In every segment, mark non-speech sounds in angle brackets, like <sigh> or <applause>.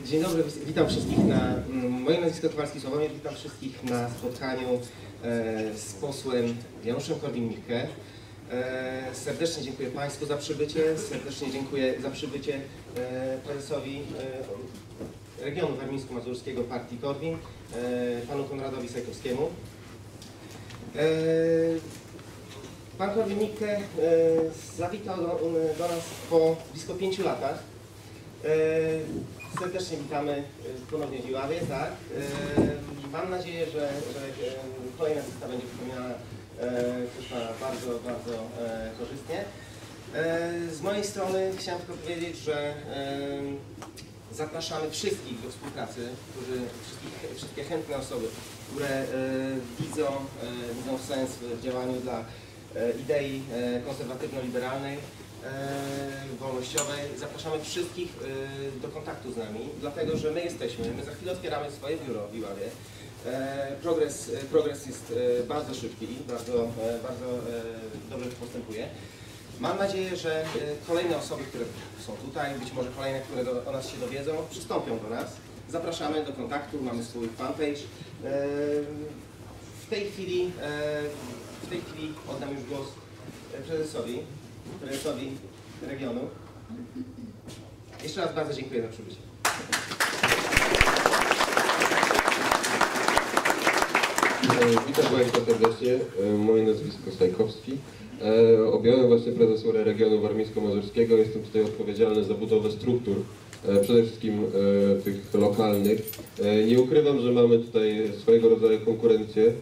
Dzień dobry, witam wszystkich na, mm, moje nazwisko Kowalski Sławomir, witam wszystkich na spotkaniu e, z posłem Januszem Korwin-Mikke. E, serdecznie dziękuję Państwu za przybycie, serdecznie dziękuję za przybycie e, prezesowi regionu warmińsko-mazurskiego partii Korwin, panu Konradowi Sajkowskiemu. Pan Korwin-Mikke zawitał do nas po blisko pięciu latach. Serdecznie witamy e, ponownie w Iławie, tak. E, Mam nadzieję, że, że e, kolejna wizyta będzie wspominana Pana bardzo, bardzo korzystnie. Z mojej strony chciałem tylko powiedzieć, że zapraszamy wszystkich do współpracy, którzy, wszystkie chętne osoby, które widzą, widzą sens w działaniu dla idei konserwatywno-liberalnej, wolnościowej. Zapraszamy wszystkich e, do kontaktu z nami, dlatego że my jesteśmy, my za chwilę otwieramy swoje biuro w Iławie. E, Progres, e, progres jest e, bardzo szybki, bardzo, e, bardzo e, dobrze postępuje. Mam nadzieję, że e, kolejne osoby, które są tutaj, być może kolejne, które do, o nas się dowiedzą, przystąpią do nas. Zapraszamy do kontaktu, mamy swój fanpage. E, W tej chwili, e, w tej chwili oddam już głos e, prezesowi, prezesowi regionu. Jeszcze raz bardzo dziękuję za przybycie. E, Witam Państwa serdecznie. E, Moje nazwisko Stajkowski. E, Objąłem właśnie prezesurę regionu warmińsko-mazurskiego. Jestem tutaj odpowiedzialny za budowę struktur, przede wszystkim tych lokalnych. Nie ukrywam, że mamy tutaj swojego rodzaju konkurencję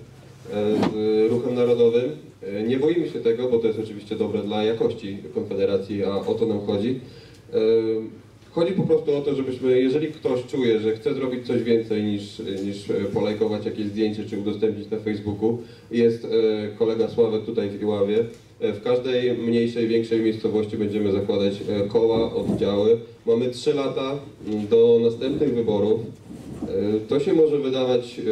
z ruchem narodowym. E, Nie boimy się tego, bo to jest oczywiście dobre dla jakości Konfederacji, a o to nam chodzi. E, Chodzi po prostu o to, żebyśmy, jeżeli ktoś czuje, że chce zrobić coś więcej niż, niż e, polajkować jakieś zdjęcie czy udostępnić na Facebooku, jest e, kolega Sławek tutaj w Iławie. E, W każdej mniejszej, większej miejscowości będziemy zakładać e, koła, oddziały. Mamy 3 lata m, do następnych wyborów. E, To się może wydawać e,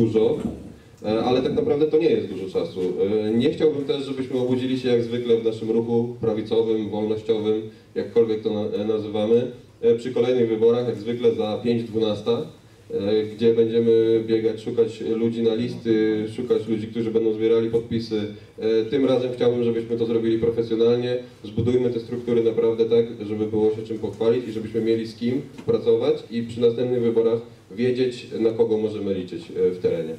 dużo, E, ale tak naprawdę to nie jest dużo czasu. E, Nie chciałbym też, żebyśmy obudzili się jak zwykle w naszym ruchu prawicowym, wolnościowym, jakkolwiek to na- nazywamy, e, przy kolejnych wyborach, jak zwykle za 5-12, e, gdzie będziemy biegać, szukać ludzi na listy, szukać ludzi, którzy będą zbierali podpisy. E, Tym razem chciałbym, żebyśmy to zrobili profesjonalnie. Zbudujmy te struktury naprawdę tak, żeby było się czym pochwalić i żebyśmy mieli z kim pracować i przy następnych wyborach wiedzieć, na kogo możemy liczyć e, w terenie.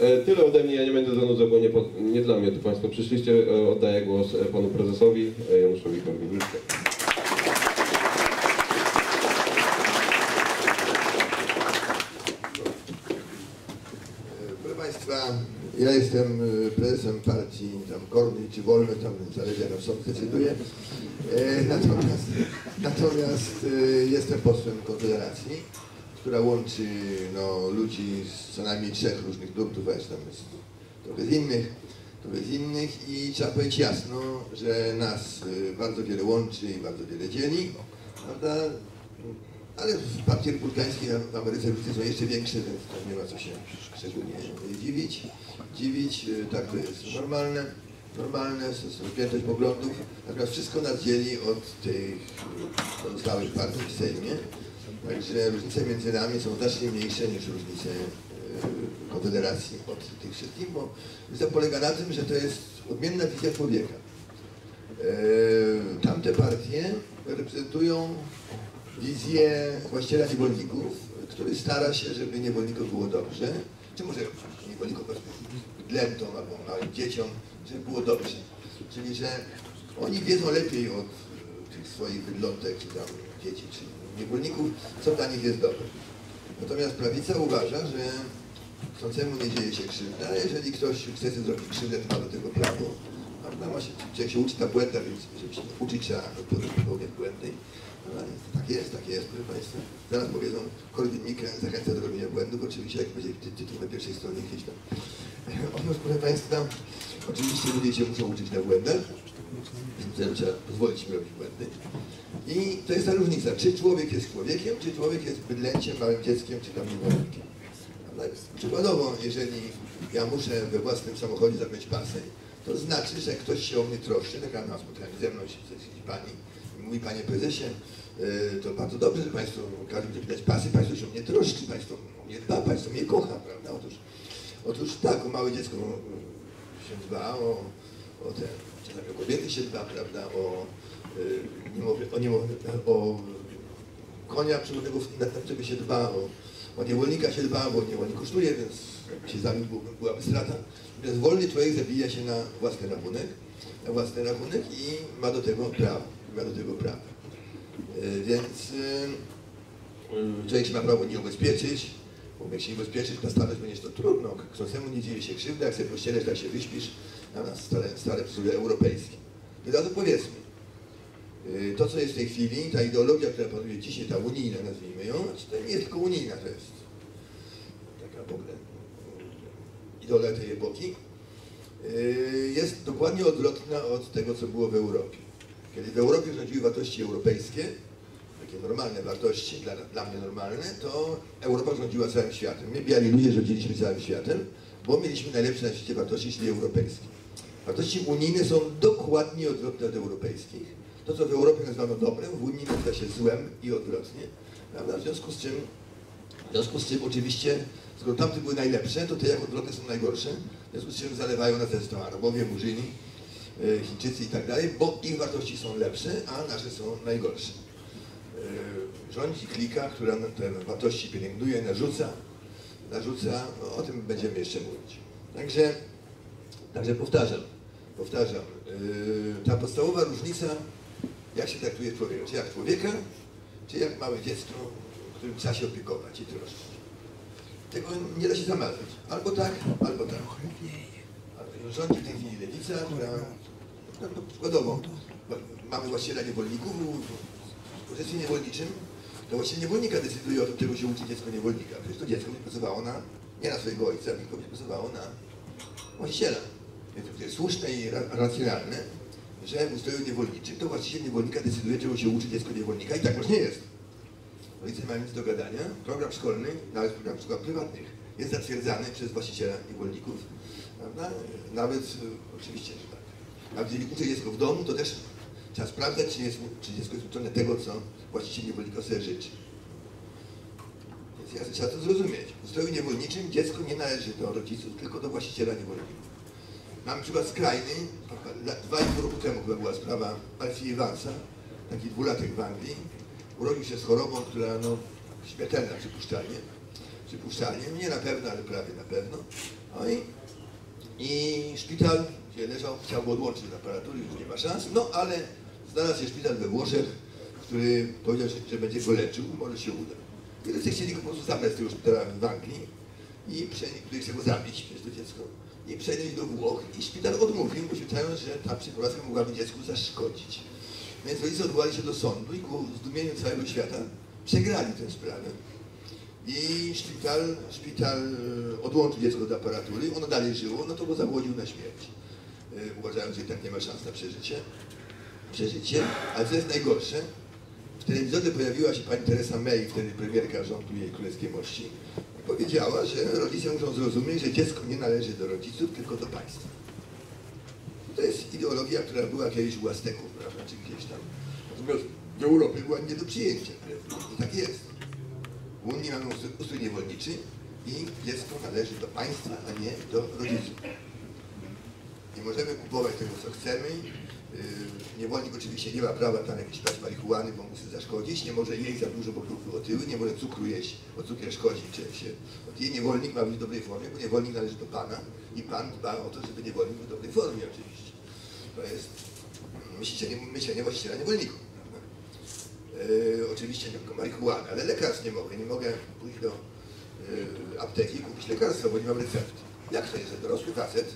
E, Tyle ode mnie, ja nie będę zanudzał, bo nie, nie dla mnie tu Państwo przyszliście. E, Oddaję głos e, Panu Prezesowi Januszowi Korwin-Mikke. Proszę Państwa, ja jestem prezesem partii tam Korny czy Wolny, tam zależy jak sąd decyduje. Natomiast, natomiast jestem posłem Konfederacji, która łączy no, ludzi z co najmniej trzech różnych a jest tam jest trochę z innych, trochę z innych i trzeba powiedzieć jasno, że nas y, bardzo wiele łączy i bardzo wiele dzieli, prawda? Ale w partii republikańskiej w Ameryce różnice są jeszcze większe, więc tam nie ma co się szczególnie dziwić. Dziwić, y, tak to jest normalne, normalne, rozpiętość poglądów. Natomiast wszystko nas dzieli od tych y, pozostałych partii w Sejmie. Także różnice między nami są znacznie mniejsze niż różnice y, Konfederacji od tych wszystkich, bo to polega na tym, że to jest odmienna wizja człowieka. E, Tamte partie reprezentują wizję właściciela niewolników, który stara się, żeby niewolników było dobrze, czy może niewolników powiedzmy bydlętom albo małym dzieciom, żeby było dobrze. Czyli, że oni wiedzą lepiej od e, tych swoich bydlątek, czy tam dzieci, czy niewolników, co dla nich jest dobre. Natomiast prawica uważa, że chcącemu nie dzieje się krzywda, jeżeli ktoś chce sobie zrobić krzywdę, to ma do tego prawo. Ma się, jak się uczy na błędach, więc żeby się uczyć trzeba popełniać błędy. Tak jest, tak jest, proszę Państwa. Zaraz powiedzą, Korwin Mikke zachęca do robienia błędów, oczywiście jak będzie ty- tytuł na pierwszej stronie gdzieś tam. <laughs> Otóż, proszę Państwa, oczywiście ludzie się muszą uczyć na błędach, więc trzeba pozwolić im robić błędy. I to jest ta różnica, czy człowiek jest człowiekiem, czy człowiek jest bydlęciem, małym dzieckiem, czy tam niewolnikiem. Przykładowo, jeżeli ja muszę we własnym samochodzie zapiąć pasek, to znaczy, że ktoś się o mnie troszczy, taka na spotkaniu ze mną się pani mówi, panie prezesie, y, to bardzo dobrze, że Państwo każdy będzie pytać pasy, Państwo się o mnie troszczy, Państwo o mnie dba, Państwo mnie kocha, prawda? Otóż, otóż tak, o małe dziecko się dba, o, o te, czasami o kobiety się dba, prawda? O, y, niemowlę, o, niemowlę, o konia przewodnego, na którego się dba, o, o niewolnika się dba, bo niewolnik kosztuje, więc się zabił, byłaby strata. Więc wolny człowiek zabija się na własny rachunek, na własny rachunek i ma do tego prawo, ma do tego prawo. Y, Więc y, człowiek się ma prawo nie ubezpieczyć, bo jak się nie ubezpieczysz, na starość będziesz to trudno. Chcącemu nie dzieje się krzywda, jak sobie pościelesz, tak się wyśpisz, na nas stare, stare europejskie. I powiedzmy, to co jest w tej chwili, ta ideologia, która panuje dzisiaj, ta unijna nazwijmy ją, znaczy to nie jest tylko unijna, to jest taka w ogóle y, idola tej epoki, y, jest dokładnie odwrotna od tego, co było w Europie. Kiedy w Europie rządziły wartości europejskie, takie normalne wartości, dla, dla mnie normalne, to Europa rządziła całym światem. My, biali ludzie, rządziliśmy całym światem, bo mieliśmy najlepsze na świecie wartości, czyli europejskie. Wartości unijne są dokładnie odwrotne od europejskich. To, co w Europie nazwano dobrem, w Unii nazywa się złem i odwrotnie. Prawda? W związku z czym, w związku z czym oczywiście, skoro tamte były najlepsze, to te jak odwrotne są najgorsze. W związku z czym zalewają nas to Arabowie, Murzyni, y, Chińczycy i tak dalej, bo ich wartości są lepsze, a nasze są najgorsze. Y, Rządzi klika, która te wartości pielęgnuje, narzuca, narzuca, no, o tym będziemy jeszcze mówić. Także, także powtarzam, powtarzam, yy, ta podstawowa różnica, jak się traktuje człowieka, czy jak człowieka, czy jak małe dziecko, którym trzeba się opiekować i troszczyć. Tego nie da się zamazać. Albo tak, albo tak. Ale Rządzi w tej chwili lewica, która, no, przykładowo, mamy właściciela niewolników, w procesie niewolniczym, to właściwie niewolnika decyduje o tym, czego się uczy dziecko niewolnika. Przecież to dziecko będzie pracowało na, nie na swojego ojca, tylko będzie pracowało na właściciela. Więc to jest słuszne i ra- racjonalne, że w ustroju niewolniczym to właściciel niewolnika decyduje, czego się uczy dziecko niewolnika i tak właśnie jest. Rodzice mają nic do gadania. Program szkolny, nawet program szkół prywatnych, jest zatwierdzany przez właściciela niewolników. Prawda? Nawet e, oczywiście, że tak. Nawet jeżeli uczy dziecko w domu, to też trzeba sprawdzać, czy, jest, czy dziecko jest uczone tego, co właściciel niewolnika sobie życzy. Więc ja, trzeba to zrozumieć. W ustroju niewolniczym dziecko nie należy do rodziców, tylko do właściciela niewolników. Mam przykład skrajny. Dwa i pół roku temu chyba była sprawa Alfie Evansa, taki dwulatek w Anglii. Urodził się z chorobą, która no, śmiertelna przypuszczalnie. Przypuszczalnie, nie na pewno, ale prawie na pewno. No i, i szpital, gdzie leżał, chciał go odłączyć od aparatury, już nie ma szans. No ale znalazł się szpital we Włoszech, który powiedział, że, będzie go leczył, może się uda. Ludzie chcieli go po prostu zabrać z tego szpitala w Anglii i przenieść, który chce go zabić, przecież to dziecko, i przenieść do Włoch i szpital odmówił, poświadczając, że ta przeprowadzka mogłaby dziecku zaszkodzić. Więc rodzice odwołali się do sądu i ku zdumieniu całego świata przegrali tę sprawę. I szpital, szpital e, odłączył dziecko od aparatury, ono dalej żyło, no to go zawodził na śmierć. E, Uważając, że tak nie ma szans na przeżycie. Przeżycie, ale co jest najgorsze, w telewizorze pojawiła się pani Teresa May, wtedy premierka rządu jej królewskiej mości. Powiedziała, że rodzice muszą zrozumieć, że dziecko nie należy do rodziców, tylko do państwa. To jest ideologia, która była kiedyś u Azteków, prawda, czy gdzieś tam. Natomiast w Europie była nie do przyjęcia. I tak jest. W Unii mamy ustrój niewolniczy i dziecko należy do państwa, a nie do rodziców. Nie możemy kupować tego, co chcemy. Yy, Niewolnik oczywiście nie ma prawa tam jakiejś brać marihuany, bo musi zaszkodzić. Nie może jeść za dużo, bo krówki otyły. Nie może cukru jeść, bo cukier szkodzi. Czy się otyje. Niewolnik ma być w dobrej formie, bo niewolnik należy do Pana i Pan dba o to, żeby niewolnik był w dobrej formie oczywiście. To jest myślenie, myślenie właściciela niewolników. Yy, oczywiście nie tylko marihuana, ale lekarstw nie mogę. Nie mogę pójść do yy, apteki i kupić lekarstwa, bo nie mam recepty. Jak to jest, że dorosły facet,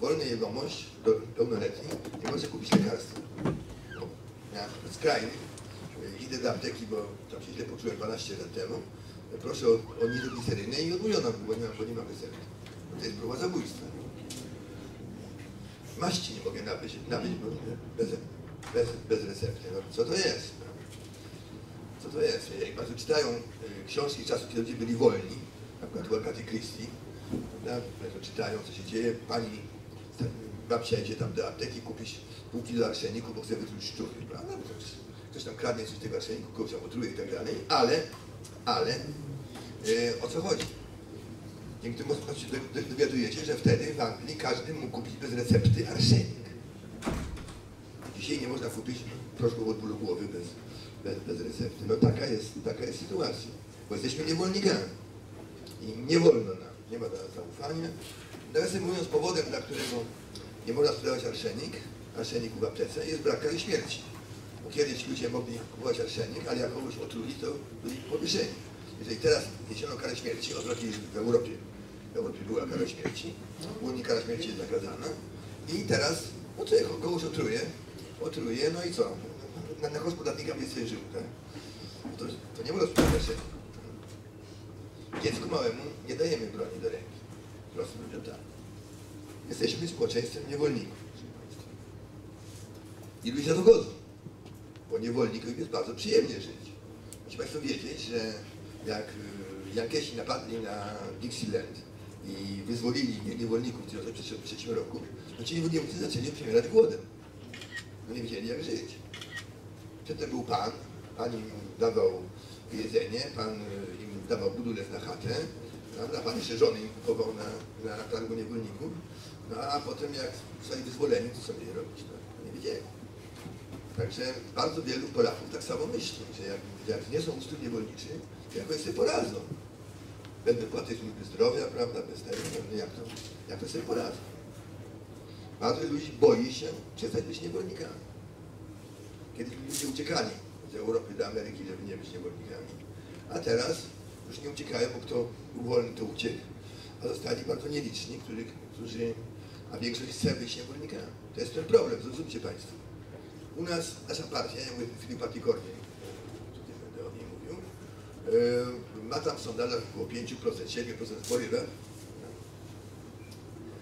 wolny jegomość, do, pełnoletni, nie może kupić lekarstwa? No, ja skrajny, yy, idę do apteki, bo tam się źle poczułem 12 lat temu, proszę o, o nitroglicerynę i odmówiono bo nie bo nie mam recepty. No to jest próba zabójstwa. Maści nie mogę nabyć, nabyć bo bez, bez, bez recepty. No, co to jest? No? Co to jest? Jak Państwo czytają y, książki z czasów, kiedy ludzie byli wolni, na przykład Agaty Christie, prawda? Czytają, co się dzieje, pani babcia idzie tam do apteki kupić pół kilo arseniku, bo chce wytruć szczuchy, prawda? Ktoś tam kradnie coś tego arseniku, kogoś tam otruje i tak dalej, ale, ale e, o co chodzi? Temu się do- do- dowiadujecie, że wtedy w Anglii każdy mógł kupić bez recepty arsenik. Dzisiaj nie można kupić proszków od bólu głowy bez, bez, bez recepty. No taka jest, taka jest sytuacja, bo jesteśmy niewolnikami i nie wolno nam, nie ma do zaufania. Nawiasem mówiąc, powodem, dla którego nie można sprzedawać arsenik, arseniku w aptece, jest brak kary śmierci. Bo kiedyś ludzie mogli kupować arsenik, ale jak kogoś otruli, to byli powieszeni. Jeżeli teraz wniesiono karę śmierci, od roku w Europie, w Europie była kara śmierci, w Unii kara śmierci jest nakazana i teraz, no co, jak kogoś otruje, otruje, no i co? Na, na gospodarnika będzie sobie żył, tak? To, to nie można sprzedać arsenik. Dziecku małemu nie dajemy broni do ręki. Mówiąc tak. Jesteśmy społeczeństwem niewolników. I ludzie za to godzą, bo niewolnikom jest bardzo przyjemnie żyć. Musi Państwo wiedzieć, że jak y, Jankesi napadli na Dixieland i wyzwolili nie- niewolników w 1903 roku, to ci niewolnicy zaczęli przymierać głodem. No nie wiedzieli jak żyć. Przedtem był pan, pan im dawał jedzenie, pan im dawał budulec na chatę, prawda? pan jeszcze żony im kupował na, na targu niewolników, no a potem jak zostali wyzwoleni, to co mieli robić? No, nie wiedzieli. Także bardzo wielu Polaków tak samo myśli, że jak, jak nie są ustrój niewolniczy, to jakoś sobie poradzą. Bez wypłaty służby zdrowia, prawda, bez tego, no jak to, jak to sobie poradzą. Bardzo ludzi boi się przestać być niewolnikami. Kiedyś ludzie uciekali z Europy do Ameryki, żeby nie być niewolnikami. A teraz już nie uciekają, bo kto był wolny, to uciekł. A zostali bardzo nieliczni, którzy, którzy, a większość chce być niewolnikami. To jest ten problem, zrozumcie Państwo. U nas nasza partia, ja mówię Filip Partii Kornie, tutaj będę o niej mówił, yy, ma tam w sondażach około 5%, 7% w porywach.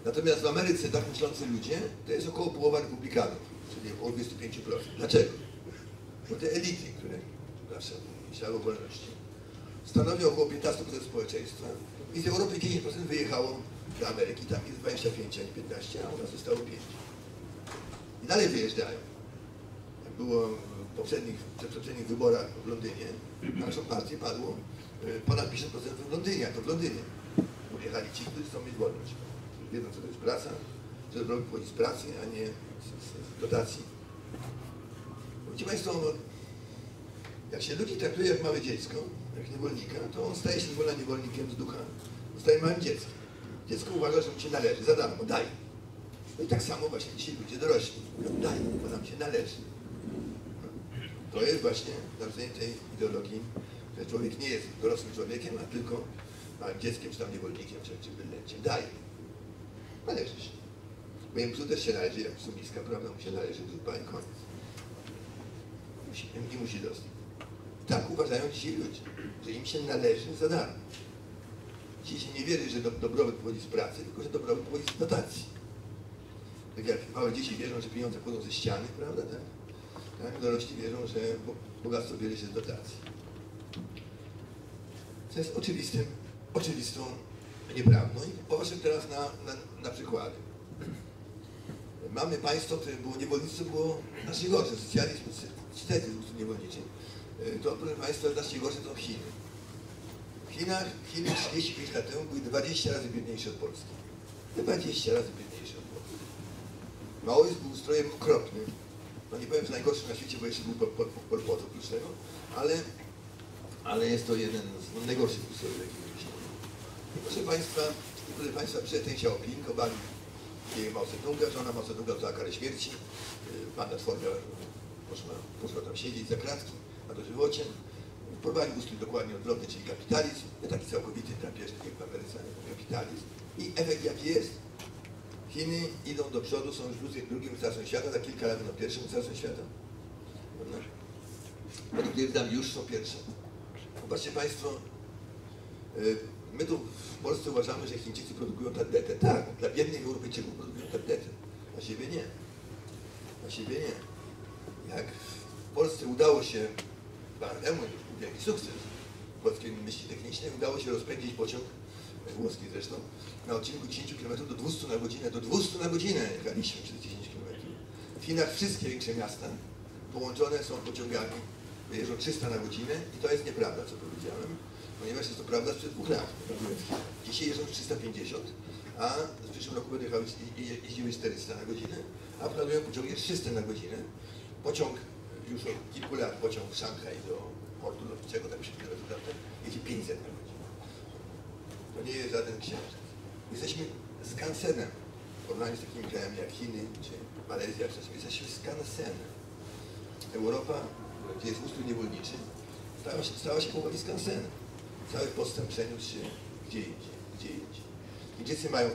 Natomiast w Ameryce tak myślący ludzie to jest około połowa republikanów, czyli około 25%. Dlaczego? Bo te elity, które zawsze o wolności, stanowią około 15% społeczeństwa i z Europy 10% wyjechało do Ameryki, tam jest 25, a nie 15, a u nas zostało 5. I dalej wyjeżdżają. Jak było w poprzednich, w poprzednich wyborach w Londynie, na naszą partię padło y, ponad 50% w Londynie, a to w Londynie. Pojechali ci, którzy chcą mieć wolność. Wiedzą, co to jest praca, że robi pochodzi z pracy, a nie z, z, z dotacji. Wiecie Państwo, no, jak się ludzi traktuje jak małe dziecko, jak niewolnika, to on staje się zwolna niewolnikiem z ducha. Zostaje małym dzieckiem. Dziecko uważa, że mu się należy, za darmo, daj. No i tak samo właśnie dzisiaj ludzie dorośli. Mówią, daj, bo nam się należy. To jest właśnie naruszenie tej ideologii, że człowiek nie jest dorosłym człowiekiem, a tylko małym dzieckiem, czy tam niewolnikiem, czy, czy bydlęciem. Daj. Należy się. Mojemu psu też się należy, jak psu prawda, mu się należy zupa i koniec. Musi, nie musi dostać. Tak uważają dzisiaj ludzie, że im się należy za darmo. Dzisiaj się nie wierzy, że do, dobrobyt pochodzi z pracy, tylko że dobrobyt pochodzi z dotacji. Tak jak małe dzieci wierzą, że pieniądze pochodzą ze ściany, prawda? Tak? tak? Dorośli wierzą, że bo- bogactwo bierze się z dotacji. To jest oczywistym, oczywistą nieprawdą. I popatrzmy teraz na, na, na przykłady. Mamy państwo, które było niewolnictwo, było znacznie gorsze. Socjalizm, był niewolniczy. Y, To, proszę Państwa, znacznie gorsze to Chiny. W Chinach, Chiny 35 lat temu były 20 razy biedniejsze od Polski. 20 razy biedniejsze od Polski. Maoizm był ustrojem okropnym. No nie powiem, że najgorszy na świecie, bo jeszcze był Pol, Pol, Pol oprócz tego, ale, ale jest to jeden z najgorszych ustrojów, jaki. I Proszę Państwa, proszę Państwa, przed Deng Xiaoping obalił jej Mao Zedonga, żona Mao Zedonga dostała karę śmierci, y, pana Tworga poszła, poszła tam siedzieć za kratki, dożywocie. Wprowadził ustrój dokładnie odwrotny, czyli kapitalizm, taki całkowity drapieżny jak w Ameryce, kapitalizm. I efekt jaki jest? Chiny idą do przodu, są już drugim- mocarstwem świata, za kilka lat będą pierwszym mocarstwem świata. Według Davidami już są pierwsze. Popatrzcie Państwo, y, my tu w Polsce uważamy, że Chińczycy produkują tabletę. Tak, dla biednych Europejczyków produkują tabletę. Na siebie nie. Na siebie nie. Jak w Polsce udało się, dwa lata temu już wielki sukces myśli technicznej, udało się rozpędzić pociąg, włoski zresztą, na odcinku 10 km do 200 na godzinę, do 200 na godzinę jechaliśmy przez 10 km. W Chinach wszystkie większe miasta połączone są pociągami, jeżdżą 300 na godzinę i to jest nieprawda, co powiedziałem, ponieważ jest to prawda sprzed dwóch lat. Dzisiaj jeżdżą 350, a w przyszłym roku będą jeździły 400 na godzinę, a planują pociągi 300 na godzinę. Pociąg już od kilku lat, pociąg Szanghaj do portu lotniczego, tak się prawda, jedzie 500 na godzinę. To nie jest żaden księżyc. Jesteśmy skansenem w porównaniu z takimi krajami jak Chiny czy Malezja, czy jesteśmy skansenem. Europa, gdzie jest ustrój niewolniczy, stała się, stała się powoli skansenem. Cały postęp przeniósł się gdzie indziej, gdzie indziej. Chińczycy mają,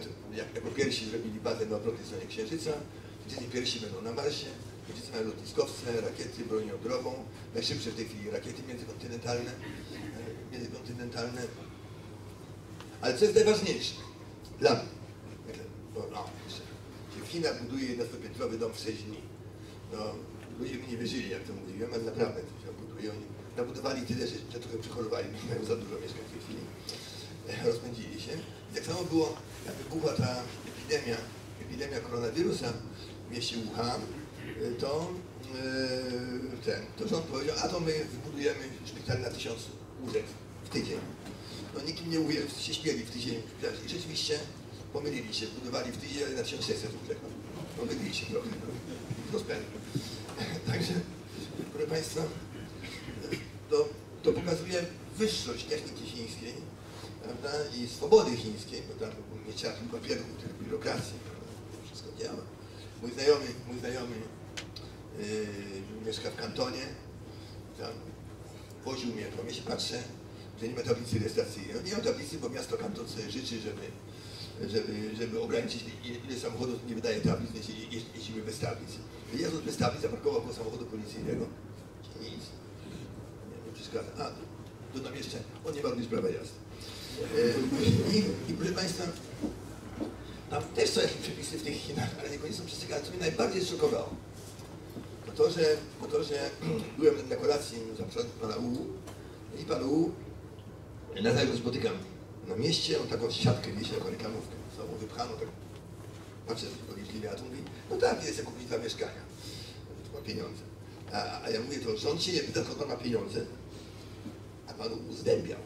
jako pierwsi zrobili bazę na odwrotnej stronie Księżyca, Chińczycy pierwsi będą na Marsie, Mają lotniskowce, rakiety, broń jądrową, najszybsze w tej chwili rakiety międzykontynentalne, e, międzykontynentalne. Ale co jest najważniejsze dla mnie? Bo, no, w Chinach buduje jednostopiętrowy dom w 6 dni. No, ludzie mi nie wierzyli, jak to mówiłem, ale naprawdę to się buduje. Oni nabudowali tyle, że, że trochę przechorowali, mają za dużo mieszkań w tej chwili. E, Rozpędzili się. I tak samo było, jak wybuchła ta epidemia, epidemia koronawirusa w mieście Wuhan, to e, ten, to rząd powiedział, a to my wybudujemy szpital na tysiąc łóżek w tydzień. No nikt nie uwierzył, się śmieli w tydzień. I rzeczywiście pomylili się, budowali w tydzień, ale na 1600 łóżek. Pomylili się trochę, no, rozpędu. <laughs> Także, proszę Państwa, to, to pokazuje wyższość techniki chińskiej prawda? i swobody chińskiej, bo tam nie trzeba tylko papieru, tylko biurokracji, prawda? wszystko działa. Mój znajomy, mój znajomy mieszka w kantonie, tam woził mnie po mieście, patrzę, że nie ma tablicy rejestracyjnej. Nie ma tablicy, bo miasto kanton sobie życzy, żeby, żeby, żeby ograniczyć ile, samochodów nie wydaje tablic, więc je- je- jeździmy bez tablic. Jezdząc bez tablic zaparkował koło samochodu policyjnego. Nic. Nie, nie przeszkadza. A, nam jeszcze, on nie ma również prawa jazdy. E, I, I proszę Państwa, tam też są jakieś przepisy w tych Chinach, ale niekoniecznie są przestrzegane. Co mnie najbardziej zszokowało, to że, to że <clears throat> byłem na kolacji za pana U i pan U na zaś go spotykam na mieście, on taką siatkę wisi jako reklamówkę, sobą wypchaną, tak patrzę podejrzliwie, a tu mówi, no tak, jest kupić dwa mieszkania, to ma pieniądze. A, a ja mówię, to rząd się nie pyta, skąd ma pieniądze, a pan uzdębiał.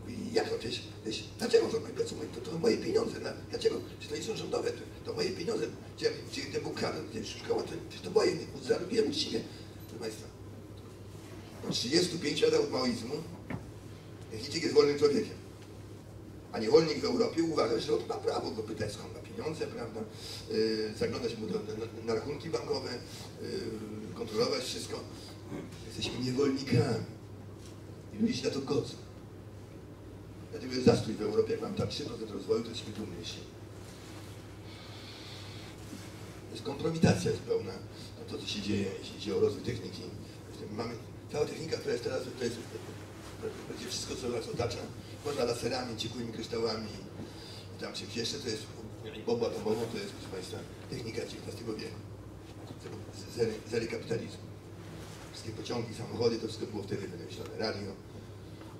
Mówi, jak to przecież, przecież dlaczego to, to, to moje pieniądze, na, dlaczego, czy to nie są rządowe, to, to moje pieniądze, gdzie, gdzie te bukany, gdzie szkoła, to, to moje, zarobiłem uczciwie. Proszę Państwa, po 35 latach od maoizmu Chińczyk jest wolnym człowiekiem. A niewolnik w Europie uważa, że on ma prawo go pytać, skąd ma pieniądze, prawda? Yy, zaglądać mu do, na, na rachunki bankowe, yy, kontrolować wszystko. Jesteśmy niewolnikami. I ludzie się na to godzą. Dlatego jest zastój w Europie, jak mamy tam 3% rozwoju, to jesteśmy dumniejsi. To jest kompromitacja zupełna, no to co się dzieje, jeśli chodzi o rozwój techniki. Mamy, cała technika, która jest teraz, to jest będzie wszystko, co nas otacza. Można laserami, ciekłymi kryształami, tam czymś jeszcze, to jest bombą atomową, to jest, proszę Państwa, technika XIX wieku. Zery, zery kapitalizmu. Wszystkie pociągi, samochody, to wszystko było wtedy wymyślone. Radio,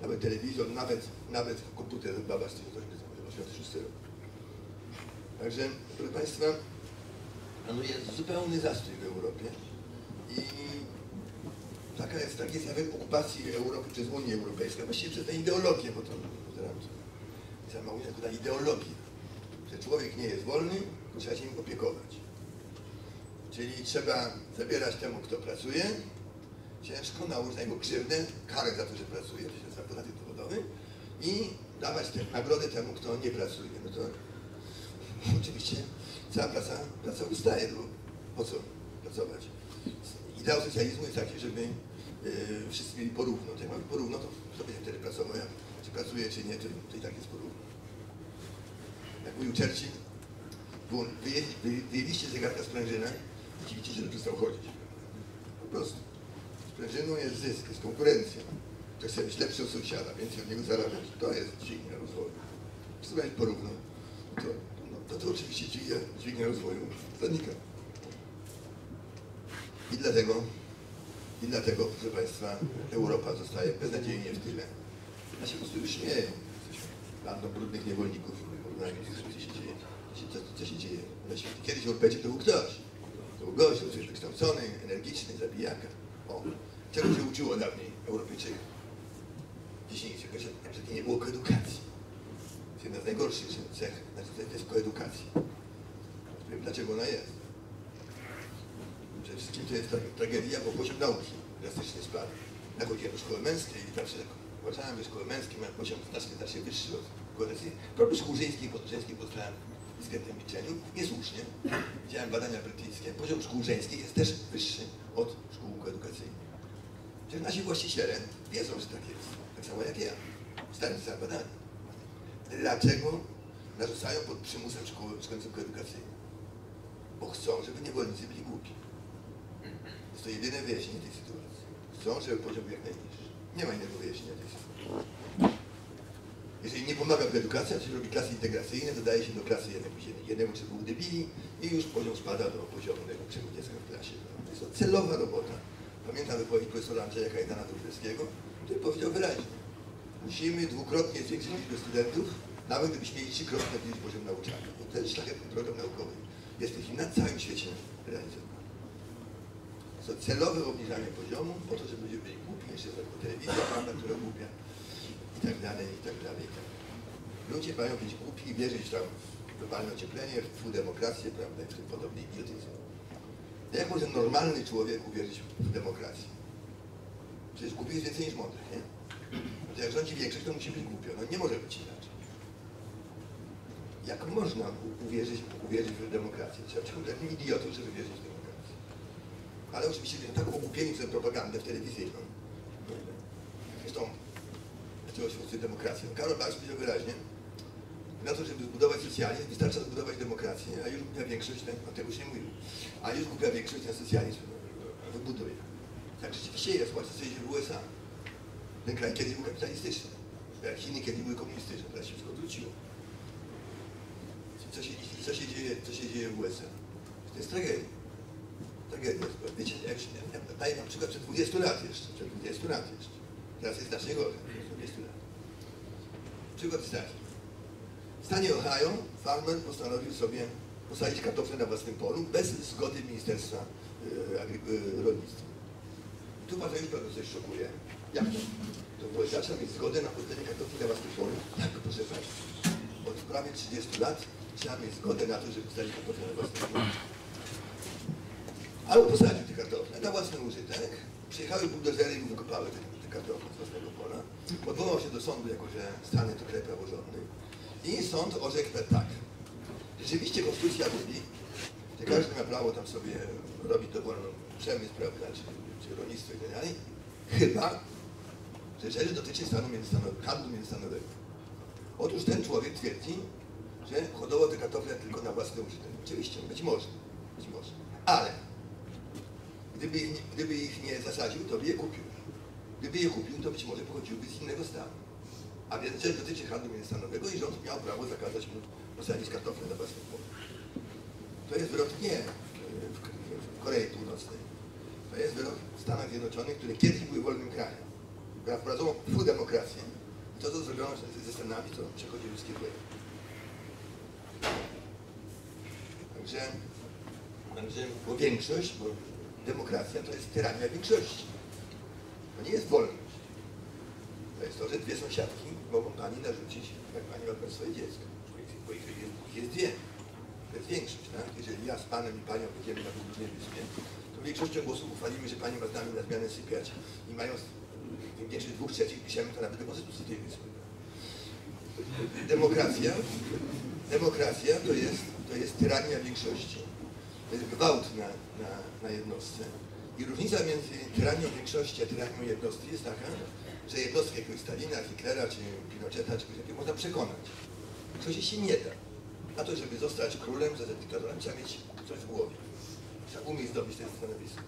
nawet telewizor, nawet, nawet komputer baba z tym, to jest 86 rok. Także, proszę Państwa, panuje zupełny zastój w Europie i taka jest, tak jest nawet okupacji Europy przez Unię Europejską, właściwie przez tę ideologię, bo to sama Unia to ta ideologia, że człowiek nie jest wolny, trzeba się nim opiekować. Czyli trzeba zabierać temu, kto pracuje, ciężko, nałożyć na jego krzywdę, karę za to, że pracuje, to się nazywa podatek dochodowy i dawać tę nagrodę temu, kto nie pracuje. No to <laughs> oczywiście cała praca, praca ustaje, no po co pracować? Ideał socjalizmu jest taki, żeby yy, wszyscy mieli porówno. Jak mamy porówno, to kto będzie wtedy pracował, jak, czy pracuje, czy nie, to, to i tak jest porówno. Jak mówił Churchill, wyjęliście zegarka z prężyna i dziwicie się, że przestał chodzić. Po prostu. Z prężyną jest zysk, jest konkurencja. Ktoś chce być lepszy od sąsiada, więcej od niego zarabiać. To jest dźwignia rozwoju. Wszystko będzie porówno. To, to, to oczywiście dźwignia, dźwignia rozwoju zanika. I dlatego, i dlatego, proszę Państwa, Europa zostaje beznadziejnie w tyle. Ja się po prostu już. Jesteśmy bandą brudnych niewolników co się dzieje, co, co, się dzieje na świecie. Kiedyś w Europecie to był ktoś. To był gość, był wykształcony, energiczny, zabijaka. O, czego się uczyło dawniej Europejczyków? Dzisiaj czegoś, że nie było koedukacji. To jedna z najgorszych cech, to jest koedukacja. Wiem, dlaczego ona jest. Przede wszystkim to jest tra- tragedia, bo poziom nauki drastycznie spadł. Ja chodziłem do szkoły męskiej i zawsze uważałem, że szkoły męskie mają poziom znacznie, znacznie wyższy od koedukacji. Problem szkół żeńskich i podżeńskich poznałem w dyskretnym milczeniu. Niesłusznie. Widziałem badania brytyjskie. Poziom szkół żeńskich jest też wyższy od szkół koedukacyjnych. Przecież nasi właściciele wiedzą, że tak jest. Tak samo jak ja. Stałem za badania. Dlaczego narzucają pod przymusem szkoły szkolnictwo edukacyjne? Bo chcą, żeby niewolnicy byli głupi. Jest to jedyne wyjaśnienie tej sytuacji. Chcą, żeby poziom był jak najniższy. Nie ma innego wyjaśnienia tej sytuacji. Jeżeli nie pomaga edukacja, to się robi klasy integracyjne, dodaje się do klasy jednego, jednego czy dwóch debili i już poziom spada do poziomu najgłupszego dziecka w klasie. Jest to celowa robota. Pamiętam wypowiedź profesora Andrzeja Kajetana Dubryskiego, który powiedział wyraźnie, musimy dwukrotnie zwiększyć liczbę studentów, nawet gdybyśmy mieli trzykrotnie podnieść poziom nauczania. Bo jest szlachetny program naukowy. Jest w tej chwili na całym świecie realizowany. To celowe obniżanie poziomu, po to, żeby ludzie byli głupi, jeszcze tylko telewizja, prawda, która głupia i tak dalej, i tak dalej, i tak dalej. Ludzie mają być głupi i wierzyć tam w globalne ocieplenie, w demokrację, prawda, i tym podobny idiotyzm. Jak może normalny człowiek uwierzyć w demokrację? Przecież głupi jest więcej niż mądrych, nie? No jak rządzi większość, to musi być głupio. No nie może być inaczej. Jak można uwierzyć, uwierzyć w demokrację? Trzeba być kompletnym idiotą, żeby wierzyć w demokrację. Ale oczywiście są tak ogłupieni przez propagandę w telewizyjną. Zresztą, dlaczego się chce demokrację? No Karol Marx powiedział wyraźnie, na to, żeby zbudować socjalizm, wystarczy zbudować demokrację, a już głupia większość, ten, o tego się nie mówił, a już głupia większość ten socjalizm wybuduje. Tak rzeczywiście jest, dzieje w USA. Ten kraj kiedyś był kapitalistyczny, jak Chiny kiedyś były komunistyczne, teraz się wszystko odwróciło. Co się, co się, dzieje, co się dzieje w USA? To jest tragedia. Tragedia. Wiecie, jak się, daję wam przykład przed 20 lat jeszcze, przed 20 lat jeszcze. Teraz jest znacznie gorzej, przed 20 lat. Przykład jest taki. W stanie Ohio farmer postanowił sobie posadzić kartofle na własnym polu bez zgody Ministerstwa y, y, Rolnictwa. Tu Pana już coś szokuje. Jak to? To w USA trzeba mieć zgodę na posadzenie kartofli na własnym polu? Jak, proszę Państwa? Od prawie 30 lat trzeba mieć zgodę na to, żeby posadzić kartofle na własnym polu. Albo posadził te kartofle na własny użytek, przyjechały buldożery i wykopały te, te kartofle z własnego pola, odwołał się do sądu, jako że stany to kraj praworządny i sąd orzekł tak. Rzeczywiście konstytucja mówi, że każdy ma prawo tam sobie robić dowolną przemysł, prawda, czy, czy rolnictwo i tak dalej, chyba, że rzecz dotyczy stanu międzystanowego, handlu międzystanowego. Otóż ten człowiek twierdzi, że hodował te kartofle tylko na własny użytek. Oczywiście, być może, być może. Ale gdyby ich, nie, gdyby ich nie zasadził, to by je kupił. Gdyby je kupił, to być może pochodziłby z innego stanu. A więc rzecz dotyczy handlu międzystanowego i rząd miał prawo zakazać mu posadzić kartofle na własnym polu. To jest wyrok nie w, Korei Północnej. To jest wyrok w Stanach Zjednoczonych, które kiedyś były wolnym krajem. Wprowadzono full demokrację. I to, co zrobiono ze- Stanami, to przechodzi ludzkie błędy. Także, także, bo większość, bo demokracja to jest tyrania większości. To nie jest wolność. To jest to, że dwie sąsiadki mogą pani narzucić, jak pani ma swoje dziecko. Bo ich jest dwie. To jest większość, tak? Jeżeli ja z panem i panią będziemy na Górnej Wyspie, to większością głosów uchwalimy, że pani ma z nami na zmianę sypiać i mając większość dwóch trzecich piszemy to nawet do konstytucji tej wyspy. Demokracja, demokracja to jest, to jest tyrania większości. To jest gwałt na, na, na jednostce. I różnica między tyranią większości a tyranią jednostki jest taka, że jednostkę jakiegoś Stalina, Hitlera czy Pinocheta, czy kogoś takiego można przekonać. Coś się nie da. Na to, żeby zostać królem, zostać dyktatorem, trzeba mieć coś w głowie. Trzeba umieć zdobyć to stanowisko.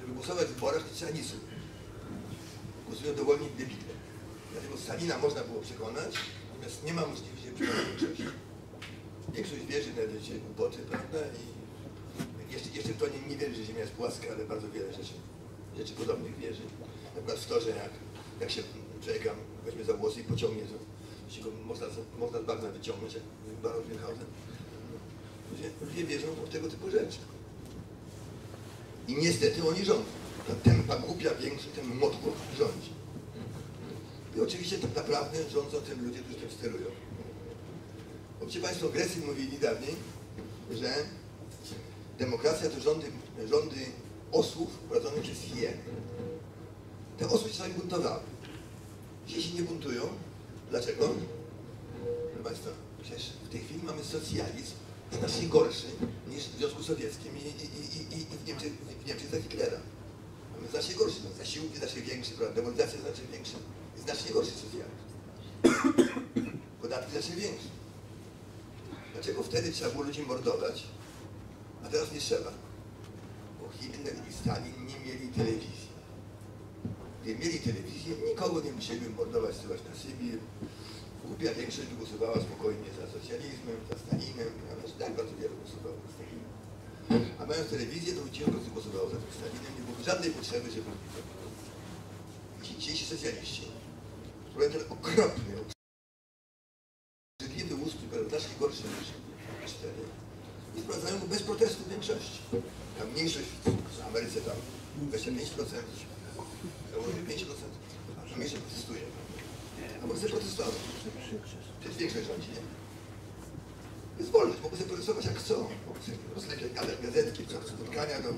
Żeby głosować w wyborach, to trzeba nic. Głosują dowolni debile. Dlatego Stalina można było przekonać, natomiast nie ma możliwości przekonania większości. Większość wierzy na te głupoty, prawda? I jeszcze, jeszcze to nie, nie wierzy, że Ziemia jest płaska, ale bardzo wiele rzeczy, rzeczy podobnych wierzy. Na przykład w to, że jak, jak się człowieka weźmie za włosy i pociągnie, to się go można, można z bagna wyciągnąć, jak Baron Münchhausen. Ludzie, ludzie wierzą w tego typu rzeczy. I niestety oni rządzą. Ta tempa głupia większa, ten motłoch rządzi. I oczywiście tak naprawdę rządzą tym ludzie, którzy tym sterują. Bo Wiecie Państwo, Grecy mówili dawniej, że demokracja to rządy, rządy osłów prowadzonych przez hieny. Te osły się czasami buntowały. Dzisiaj się nie buntują. Dlaczego? Proszę Państwa, przecież w tej chwili mamy socjalizm znacznie gorszy niż w Związku Sowieckim i, i, i, i, w, Niemczech, w Niemczech za Hitlera. Mamy znacznie gorszy, no, zasiłki znacznie większe, prawda? demonizacja znacznie większa. Znacznie gorszy socjalizm. <coughs> Podatki znacznie większe. Dlaczego wtedy trzeba było ludzi mordować, a teraz nie trzeba? Bo Hitler i Stalin nie mieli telewizji. Gdyby mieli telewizję, nikogo nie musieliby mordować, syłać na Sybir. Głupia większość głosowała spokojnie za socjalizmem, za Stalinem, prawda? tak bardzo wielu głosowało za Stalinem. A mając telewizję, to ciężko głosowało za tym Stalinem, nie byłoby żadnej potrzeby, żeby... Ci dzisiejsi socjaliści, który ten okropny, obrzydliwy ustrój, znacznie gorszy niż wtedy, i wprowadzają go bez protestu większości. Tam mniejszość w Ameryce tam 25%, w Europie 5%, a mniejszość protestuje. A bo chce protestować. Przecież większość rządzi, nie? Jest wolność, mogą sobie protestować jak chcą. Mogą sobie rozlepiać gazetki, co chcą spotkania, no,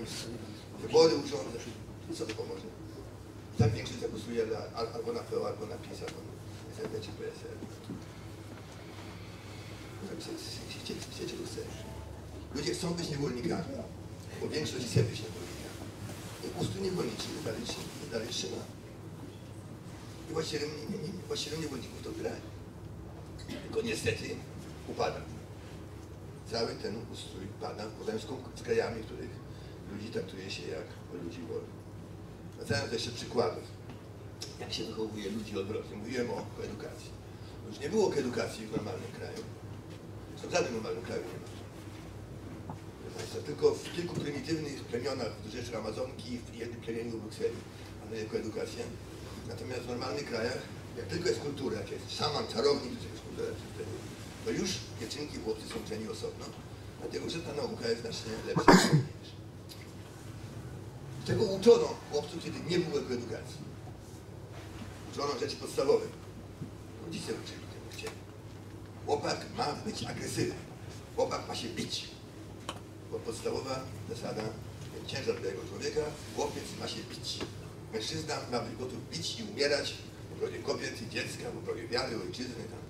wybory urządzać. Co to pomoże? Tak większość zagłosuje albo na PO, albo na PiS, albo na SLD czy PSL. Chcecie, czego chcesz. Ludzie chcą być niewolnikami, bo większość chce być niewolnikami. I ustrój niewolniczy dalej, się- trzyma. I właścicielem, nie, nie, nie, właścicielem niewolników to kraj. Tylko niestety upada. Cały ten ustrój pada, potem z, krajami, w których ludzi traktuje się jak ludzi wolnych. Wracając do jeszcze przykładów, jak się wychowuje ludzi odwrotnie. Mówiłem o edukacji. Już nie było edukacji w normalnym kraju. W żadnym normalnym kraju nie ma. Tylko w kilku prymitywnych plemionach w rzeczy Amazonki i w jednym plemieniu w Brukseli jako edukację. Natomiast w normalnych krajach, jak tylko jest kultura, jak jest szaman, czarownik, to jest kultura, to już dziewczynki chłopcy są uczeni osobno, dlatego że ta nauka jest znacznie lepsza. Czego uczono chłopców, kiedy nie było edukacji? Uczono rzeczy podstawowych. Rodzice uczyli tego chcieli. Chłopak ma być agresywny. Chłopak ma się bić. Bo podstawowa zasada, ciężar jego człowieka, chłopiec ma się bić. Mężczyzna ma być gotów bić i umierać w obronie kobiet i dziecka, w obronie wiary, ojczyzny, tam,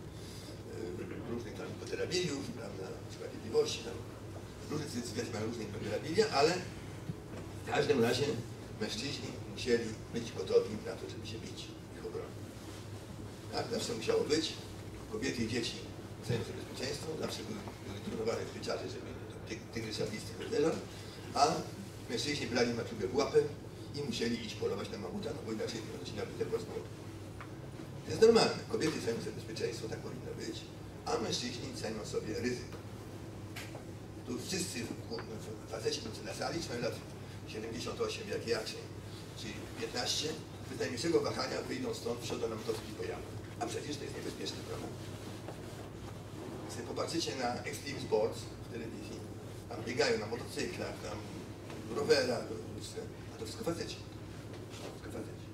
yy, różnych tam impeterabiliów, prawda, sprawiedliwości, tam. Różne cywilizacje mają różne impeterabilia, ale w każdym razie mężczyźni musieli być gotowi na to, żeby się bić ich obronić. Tak, zawsze musiało być. Kobiety i dzieci cenią sobie bezpieczeństwo, zawsze były, były trenowane zwyczaje, żeby ty, tygrysa blisty rozleżał, a mężczyźni brali maczugę w łapę i musieli iść polować na mamuta, no bo inaczej rodzina by tego rozmowy. To jest normalne. Kobiety cenią sobie bezpieczeństwo, tak powinno być, a mężczyźni cenią sobie ryzyko. Tu wszyscy faceci na sali mają lat 78 jak ja, czy, czyli 15, bez najmniejszego wahania wyjdą stąd, wsiądą na motocykl i pojadą. A przecież to jest niebezpieczne, prawda? Sobie popatrzycie na Extreme Sports w telewizji, tam biegają na motocyklach, tam rowerach, to faceci. Wszystko faceci.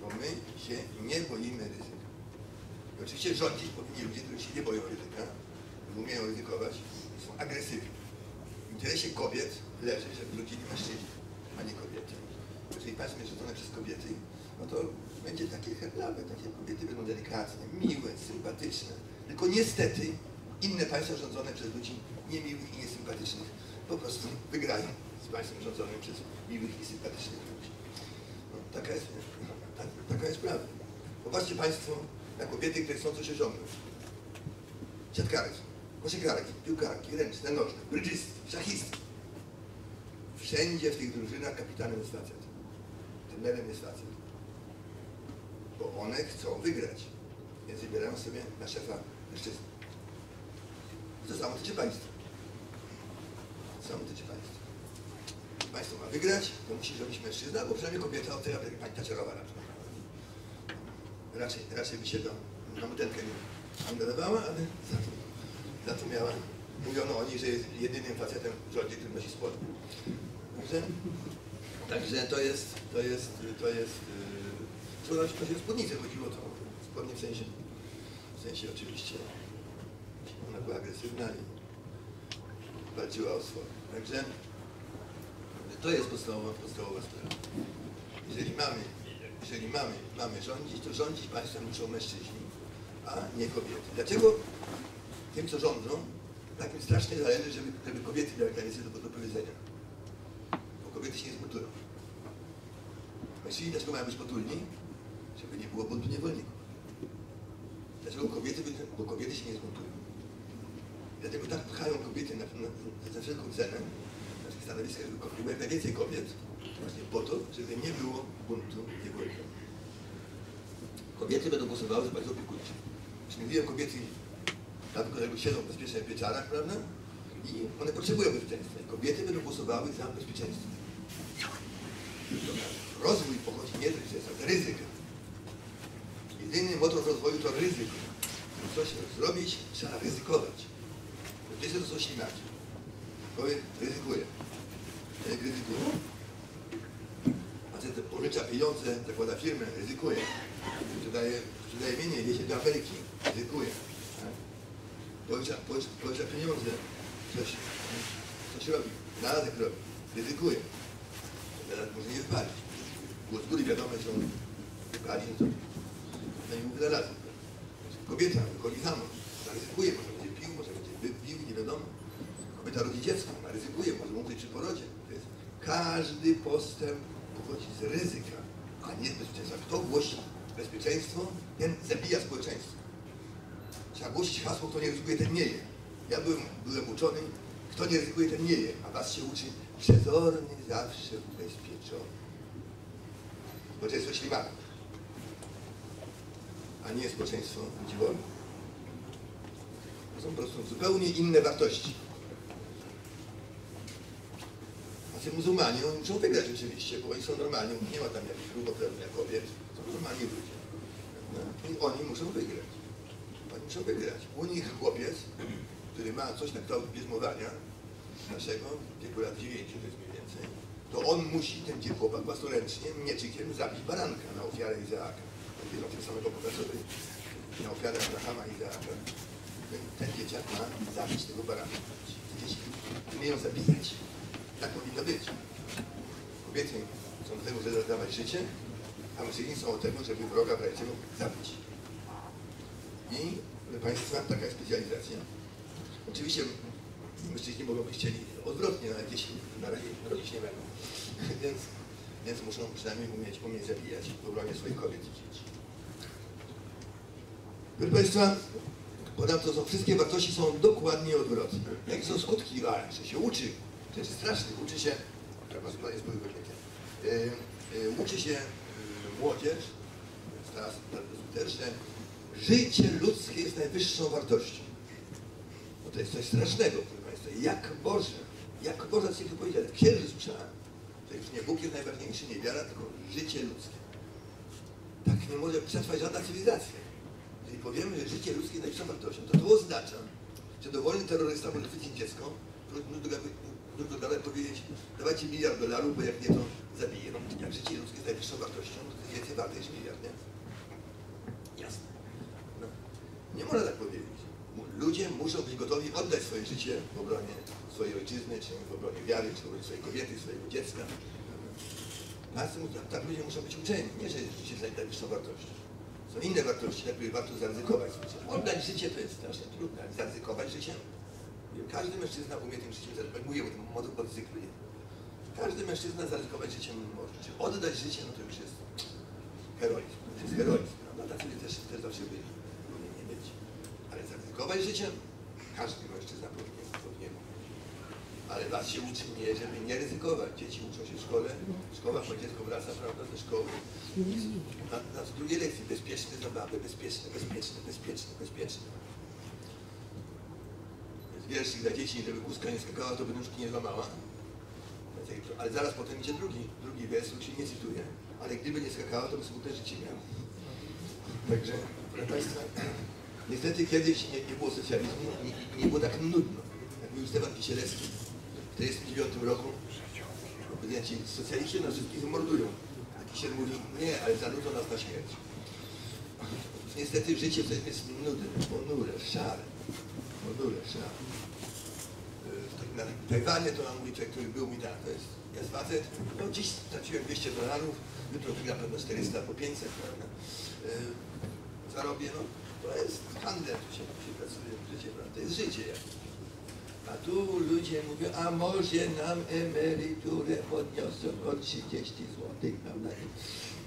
Bo my się nie boimy ryzyka. I oczywiście rządzić powinni ludzie, którzy się nie boją ryzyka, umieją ryzykować, są agresywni. W interesie kobiet leży, żeby rządzili mężczyźni, a nie kobiety. Jeżeli państwo jest rządzone przez kobiety, no to będzie takie herlawe, takie kobiety będą delikatne, miłe, sympatyczne. Tylko niestety inne państwa rządzone przez ludzi niemiłych i niesympatycznych po prostu wygrają państwem rządzonym przez miłych i sympatycznych ludzi. No, taka, jest, tak, taka jest prawda. Popatrzcie Państwo na kobiety, które chcą coś osiągnąć. Siatkarki, koszykarki, piłkarki, ręczne, nożne, brydżysty, szachisty. Wszędzie w tych drużynach kapitanem jest facet. Trenerem jest facet. Bo one chcą wygrać. Więc wybierają sobie na szefa mężczyznę. To samo tyczy państwa. To samo tyczy państwa. Państwo ma wygrać, to musi zrobić mężczyzna, bo przynajmniej kobieta od tej jak pani Taczerowa na przykład. Raczej, raczej by się to na modelkę nie nadawała, ale za to, za to miała mówiono o niej, że jest jedynym facetem w rządzie, który nosi spodnie. Także, także to jest, to jest, to jest, yy, co nosić nosić spódnicę, chodziło o to, spodnie w sensie, w sensie oczywiście, ona była agresywna i walczyła o swoje. Także to jest podstawowa, podstawowa sprawa. Jeżeli mamy, jeżeli mamy, mamy rządzić, to rządzić państwem muszą mężczyźni, a nie kobiety. Dlaczego tym, co rządzą, tak mi strasznie zależy, żeby, żeby kobiety miały najwięcej do, do powiedzenia? Bo kobiety się nie zbuntują. Mężczyźni dlaczego mają być potulni? Żeby nie było buntu niewolników. Dlaczego kobiety, bo kobiety się nie zbuntują. Dlatego tak pchają kobiety na, na, za wszelką cenę na tych stanowiskach, żeby ko- było jak najwięcej kobiet, właśnie po to, żeby nie było buntu niewolników. Kobiety będą głosowały za państwo opiekuńcze. Nie mówiłem kobiety tam, które siedzą w bezpiecznych pieczarach, prawda? I one potrzebują bezpieczeństwa. I kobiety będą głosowały za bezpieczeństwo. Dobra. Rozwój pochodzi nie z bezpieczeństwa, z ryzyka. Jedyny motor rozwoju to ryzyko. Coś zrobić, trzeba ryzykować. Ludzie to są ślimaki. Powie, ryzykuje. Jak ryzykuje? Facet pożycza pieniądze, zakłada firmę, ryzykuje. Sprzedaje, sprzedaje mienie, jedzie do Ameryki, ryzykuje. Tak? Pożycza, pożycza, pieniądze, coś, coś robi, znalazek robi, ryzykuje. Teraz może nie wypalić. Z góry wiadomo, że on wypali, to no i mu znalazek. Kobieta wychodzi mąż, ryzykuje, może będzie pił, może będzie wypił, nie wiadomo. Kobieta rodzi dziecko, ona ryzykuje, może umrzeć przy porodzie. Każdy postęp pochodzi z ryzyka, a nie z bezpieczeństwa. Kto głosi bezpieczeństwo, ten zabija społeczeństwo. Trzeba głosić hasło, kto nie ryzykuje, ten nie je. Ja byłem, byłem uczony, kto nie ryzykuje, ten nie je, a was się uczy przezorny, zawsze ubezpieczony. To ślimaków, a nie społeczeństwo ludzi wolnych. To są po prostu zupełnie inne wartości. A ci muzułmanie, oni muszą wygrać oczywiście, bo oni są normalni, nie ma tam jakichś równokrewnych kobiet, są normalni ludzie. I oni muszą wygrać. Oni muszą wygrać. U nich chłopiec, który ma coś na kształt bierzmowania naszego, w wieku lat 9 to jest mniej więcej, to on musi, ten chłopak własnoręcznie, mieczykiem zabić baranka na ofiarę Izaaka. Wiedzą tym samego profesory, na ofiarę Abrahama Izaaka. Ten, ten dzieciak ma zabić tego baranka. Dzieci umieją zabijać. Tak powinno być. Kobiety są do tego, żeby dawać życie, a mężczyźni są od tego, żeby wroga razie zabić. I, proszę Państwa, taka specjalizacja. Oczywiście mężczyźni mogą być chcieli odwrotnie, ale dzieci na razie rodzić nie będą. <laughs> Więc, więc muszą przynajmniej umieć, umieć zabijać w obronie swoich kobiet i dzieci. Proszę Państwa, ponadto są, wszystkie wartości są dokładnie odwrotne. Jakie są skutki? A, że się uczy, rzeczy strasznych, uczy się, trzeba zupełnie z podwójnikiem, yy, yy, uczy się yy, młodzież, teraz że życie ludzkie jest najwyższą wartością. No to jest coś strasznego, proszę Państwa. Jak Boże, jak Boże coś tu powiedział, księżyc słyszałem, że już nie Bóg jest najważniejszy, nie wiara, tylko życie ludzkie. Tak nie może przetrwać żadna cywilizacja. Jeżeli powiemy, że życie ludzkie jest najwyższą wartością, to to oznacza, że dowolny terrorysta może chwycić dziecko, trudno dalej powiedzieć, dawajcie miliard dolarów, bo jak nie, to zabije. No, jak życie ludzkie jest najwyższą wartością, to więcej warte niż miliard, nie? Jasne. No. Nie można tak powiedzieć. Ludzie muszą być gotowi oddać swoje życie w obronie swojej ojczyzny, czy w obronie wiary, czy w obronie swojej kobiety, swojego dziecka. Tak, tak, ludzie muszą być uczeni. Nie, że życie jest najwyższą wartością. Są inne wartości, na które warto zaryzykować życie. Oddać życie to jest strasznie trudne, zaryzykować życiem. Każdy mężczyzna umie tym życiem zaryzykować. Mówię o tym motocyklu. Każdy mężczyzna zaryzykować życiem może. Czy oddać życie, no to już jest heroizm. To jest heroizm. Prawda? Tacy też, też zawsze byli. Powinni być. Ale zaryzykować życiem każdy mężczyzna powinien. powinien. Ale was się uczy nie, żeby nie ryzykować. Dzieci uczą się w szkole, szkoła, bo dziecko wraca, prawda, ze szkoły. Na, na drugiej lekcji bezpieczne zabawy, bezpieczne, bezpieczne, bezpieczne, bezpieczne. Wierszyk dla dzieci, żeby kózka nie skakała, to by nóżki nie złamała. Ale zaraz potem idzie drugi, drugi wers, który się nie cytuje. Ale gdyby nie skakała, to by smutne życie miała. Także, proszę Państwa, niestety kiedyś nie, nie było socjalizmu i nie było tak nudno. mówił Stefan Kisielewski w 1949 roku. Prezydenci socjaliści nas wszystkich zamordują. A Kisiel mówi, nie, ale zanudzą nas na śmierć. Niestety życie to jest nudy, ponure, szare. Ponure, szare. Na Tajwanie to nam mówi człowiek, który był mi tak, to jest, jest facet, no dziś straciłem 200 dolarów, jutro wygram pewno 400 po 500, prawda? Yy, zarobię, no to jest handel, tu się, się pracuje w życie, prawda? To jest życie jakieś. A tu ludzie mówią, a może nam emeryturę podniosą o 30 zł, prawda?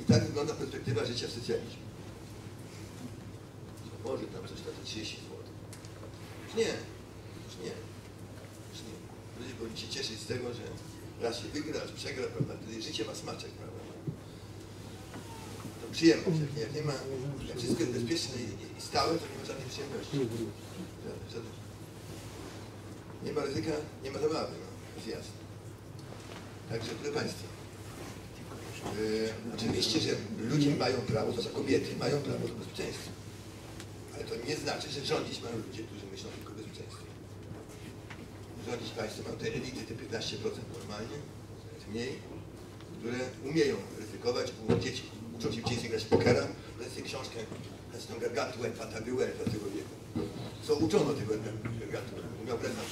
I, tak wygląda perspektywa życia w socjalizmie. Może tam coś na to 30 zł. Nie, już nie, już nie. Ludzie powinni się cieszyć z tego, że raz się wygra, raz przegra, prawda? Wtedy życie ma smaczek, prawda? To przyjemność, jak nie, jak nie ma, jak wszystko jest bezpieczne i, i stałe, to nie ma żadnej przyjemności. Nie ma ryzyka, nie ma zabawy, no, jest jasne. Także, proszę Państwa, yy, oczywiście, że ludzie mają prawo, znaczy kobiety mają prawo do bezpieczeństwa. Ale to nie znaczy, że rządzić mają ludzie, którzy myślą tylko o bezpieczeństwie. Rządzić państwo mają te elity, te 15% normalnie, mniej, które umieją ryzykować, uczą dzieci, uczą się dzieci grać w pokera, to jest książkę zresztą i Pantagruel z tego wieku. Co uczono tego Gargantua? Miał na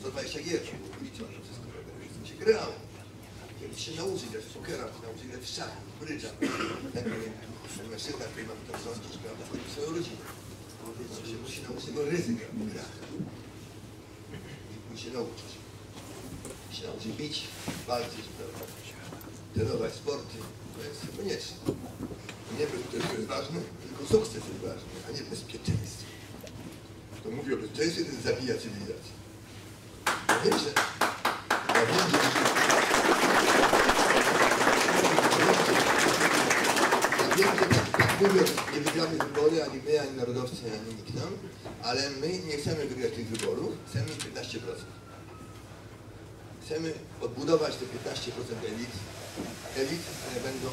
120 gier, uliczono wszystko, prawda? Wszystko się grało. Kiedyś się nauczyć grać w pokera, nauczyć grać w szachy, w brydża. Ten ten mężczyzna, który ma potem rządzić, prawda, wchodzi w swoją rodzinę. On się musi nauczyć tego ryzyka w grach. Musi się nauczyć. Musi się nauczyć bić, walczyć, prawda? Trenować sporty. To jest konieczne. Nie to jest ważne, tylko sukces jest ważny, a nie bezpieczeństwo. To mówi o bezpieczeństwie, to zabija cywilizację. Wiem. Ja wiem, że... Ja wiem, nie wygramy wybory, ani my, ani narodowcy, ani nikt nam, ale my nie chcemy wygrać tych wyborów, chcemy 15%. Chcemy odbudować te 15% elit, elit, które będą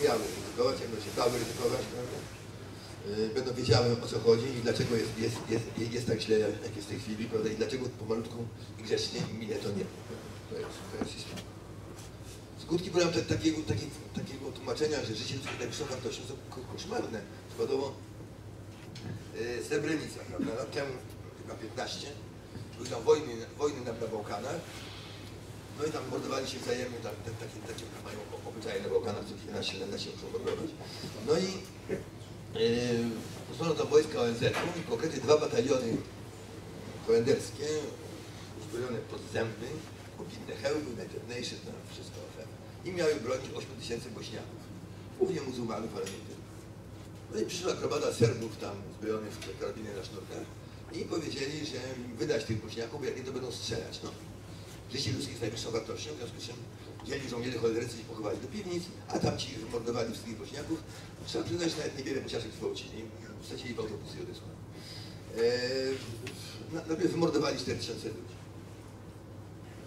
umiały ryzykować, będą się bały ryzykować? Yy, będą wiedziały o co chodzi i dlaczego jest, jest, jest, jest tak źle, jak jest w tej chwili, prawda? I dlaczego pomalutku i grzecznie minie to nie. To jest, to jest istotne. Skutki te, takiego, takiego, takiego tłumaczenia, że życie ludzkie najwyższą wartością są ko- koszmarne. Przykładowo yy, Srebrenica, prawda? Lat temu, chyba 15, były tam wojny, wojny na, na Bałkanach. No i tam mordowali się wzajemnie, tam, tam, takie, takie mają obyczaje na Bałkanach, co kilkanaście lat się muszą mordować. No i yy, posłano tam wojska ONZ-u i konkretnie dwa bataliony holenderskie, uzbrojone pod zęby, obitne hełmy, Nations, tam wszystko. I miały bronić 8 tysięcy bośniaków. Głównie muzułmanów, ale nie tylko. No i przyszła gromada Serbów tam uzbrojonych w karabiny na sznurkach i powiedzieli, że wydać tych bośniaków, bo jak nie to będą strzelać. No. Życie ludzkie jest najwyższą wartością, w związku z czym dzieli żołnierze holenderscy się pochowali do piwnic, a tam ci mordowali wszystkich bośniaków. Trzeba przyznać, że nawet niewiele bociaczek zgwałcili, stracili w autobusy i odesłali. Eee, na- najpierw wymordowali 4000 ludzi.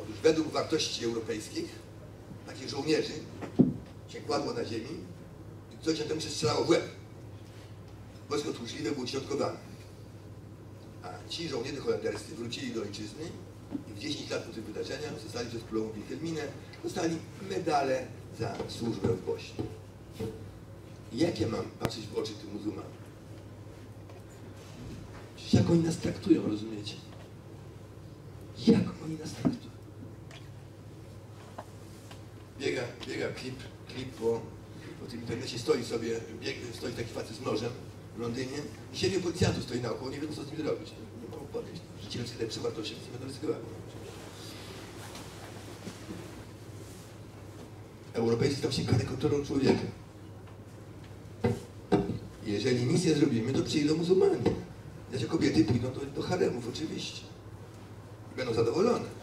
Otóż według wartości europejskich, takich żołnierzy się kładło na ziemi i coś się temu się strzelało w łeb. Wojsko tłuszliwe było środkowane. A ci żołnierze holenderscy wrócili do ojczyzny i w 10 lat po tych wydarzeniach zostali przez królową Wilhelminę, dostali medale za służbę w Bośni. I jak ja mam patrzeć w oczy tych muzułmanów? Przecież jak oni nas traktują, rozumiecie? Jak oni nas traktują? Biega, biega klip, klip po, po tym internecie, stoi sobie, bieg, stoi taki facet z nożem w Londynie i siedmiu policjantów stoi naokoło, nie wiedzą co z nim zrobić. Nie mogą podejść. Życie ludzkie lepsze wartości, nie będą ryzykowały. Europejcy stał się karykaturą człowieka. Jeżeli nic nie zrobimy, to przyjdą muzułmanie. Znaczy kobiety pójdą do, do haremów oczywiście. I będą zadowolone.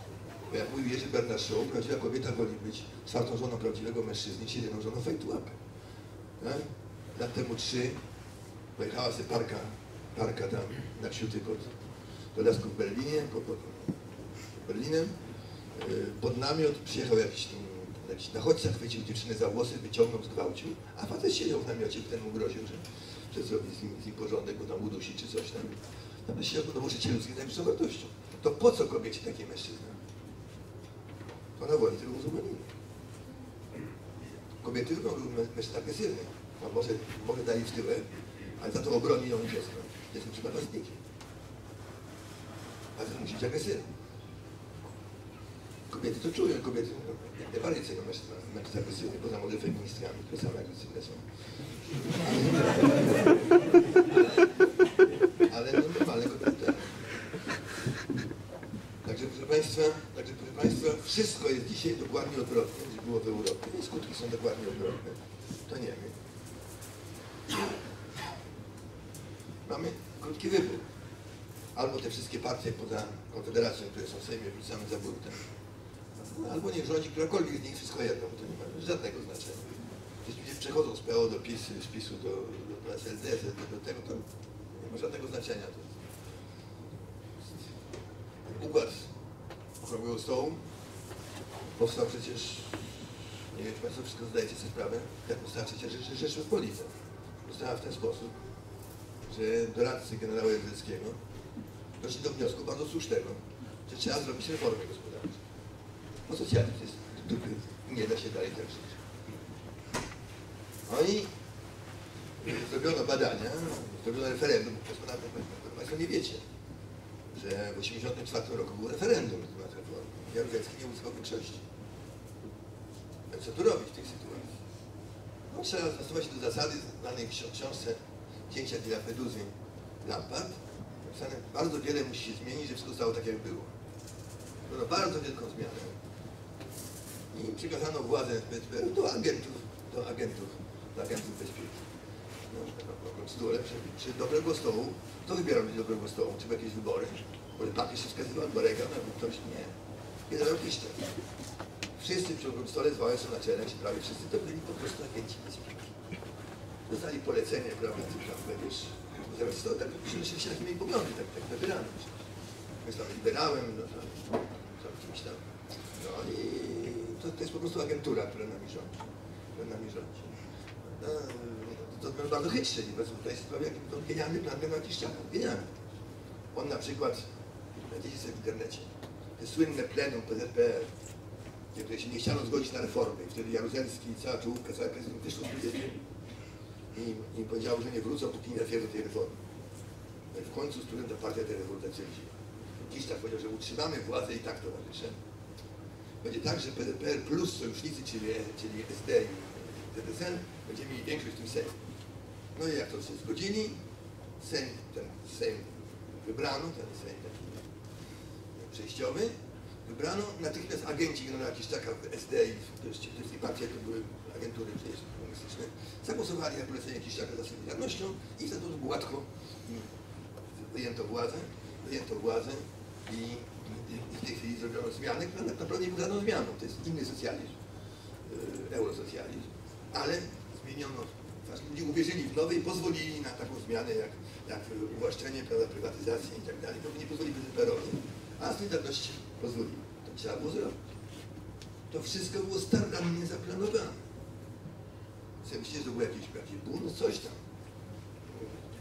Jak mówił Jerzy Bernard Shaw, prawdziwa kobieta woli być czwartą żoną prawdziwego mężczyzny niż jedyną żoną fejtułaka. Tak? Lat temu trzy pojechała sobie parka, parka tam na Ksiuty pod, do w Berlinie, pod, pod Berlinem. Yy, Pod namiot przyjechał jakiś, jakiś nachodźca, chwycił dziewczynę za włosy, wyciągnął, zgwałcił, a facet siedział w namiocie, ten mu groził, że, że zrobi z nim, z nim porządek, bo tam udusi czy coś tam. Tam siedział, no bo życie ludzkie najwyższą wartością. to po co kobiecie taki mężczyzna? Ona woli tego uzupełnienia. Kobiety lubią mę- mężczyzn agresywnych. On może, może w tyłę, ale za to obroni ją dziecko. Dziecko trzeba napastnikiem. A to musi być agresywny. Kobiety to czują, kobiety no, jak najbardziej cenią mężczyzn, agresywnych, poza może feministkami, które same agresywne są. Ale, ale no normalne kobiety. tak. Także proszę Państwa, wszystko jest dzisiaj dokładnie odwrotnie niż było w Europie. I skutki są dokładnie odwrotne. To nie my. Mamy krótki wybór. Albo te wszystkie partie poza Konfederacją, które są w Sejmie, wrzucamy za burtę. Albo niech rządzi którakolwiek z nich wszystko jedno, bo to nie ma żadnego znaczenia. Jeśli ludzie przechodzą z PO do PiS, z PiSu do, do, do SLD, do, do tego, to nie ma żadnego znaczenia. To układ okrągłego stołu powstał przecież, nie wiem czy Państwo wszystko zdajecie sobie sprawę, jak powstała trzecia Rzecz- Rzeczpospolita. Powstała w ten sposób, że doradcy generała Jaruzelskiego doszli do wniosku bardzo słusznego, że trzeba zrobić reformy gospodarcze. Bo socjalizm jest dupy nie da się dalej tak żyć. No i zrobiono badania, zrobiono referendum, gospodarne, Państwo nie wiecie, że w 1984 roku było referendum na temat reformy. Jaruzelski nie uzyskał większości. Co tu robić w tej sytuacji? No, trzeba zastosować się do zasady znanej w ksi- książce Cięcia dla Meduzy Lampard. Napisane, bardzo wiele musi się zmienić, żeby wszystko stało tak, jak było. No, bardzo wielką zmianę. I przekazano władzę PSPR do agentów, do agentów, do agentów bezpieczeństwa. No, stole, przy, przy dobrego stołu, kto wybierał ludzi dobrego stołu? Czy jakieś wybory? Może papież się wskazywał, albo Reagan, albo ktoś? Nie. Generał Kiszczak. Wszyscy przy okrągłym stole zwałem są na czele, czy prawie wszyscy to byli po prostu agenci bezpieczeństwa. Dostali polecenie, prawda, tych tam, wiesz, zamiast to tak, rzeczywiście takie mieli poglądy, tak, tak wybierano. Jest tam liberałem, no tam, tam kimś tam. No i to, to jest po prostu agentura, która nami rządzi. Która nami rządzi. No, to, to bardzo chytrze, bo tutaj jest sprawa, jaki to genialny plan Generała Kiszczaka. Genialny. On na przykład, znajdziecie sobie w internecie, te słynne plenum PZPR, tutaj się nie chciano zgodzić na reformy. Wtedy Jaruzelski, cała czołówka, cała z biblioteki i, i powiedział, że nie wrócą, póki nie zatwierdzą tej reformy. No i w końcu studenta partia tej reformy zatwierdziła. Kiszczak powiedział, że utrzymamy władzę i tak towarzysze. Będzie tak, że PDPR plus sojusznicy, czyli, czyli SD i ZSN, będziemy mieli większość w tym Sejmie. No i jak to się zgodzili, Sejm, ten Sejm wybrano, ten Sejm taki przejściowy, wybrano natychmiast agenci generała Kiszczaka w SD i w to jest- to były agentury przecież komunistyczne, zagłosowali na polecenie Kiszczaka za Solidarnością i wtedy mm, wyjęto władzę, wyjęto władzę i, i, w tej chwili zrobiono zmiany, które tak naprawdę nie żadną zmianą. To jest inny socjalizm, yy, eurosocjalizm, ale zmieniono, ludzie uwierzyli w nowe i pozwolili na taką zmianę jak, jak uwłaszczenie, prawda, prywatyzację i tak dalej. To nie pozwoli PZPR-owi, a Solidarność pozwoli. To trzeba było zrobić. To wszystko było starannie zaplanowane. Sobie myślicie, że był jakiś, jakiś no coś tam.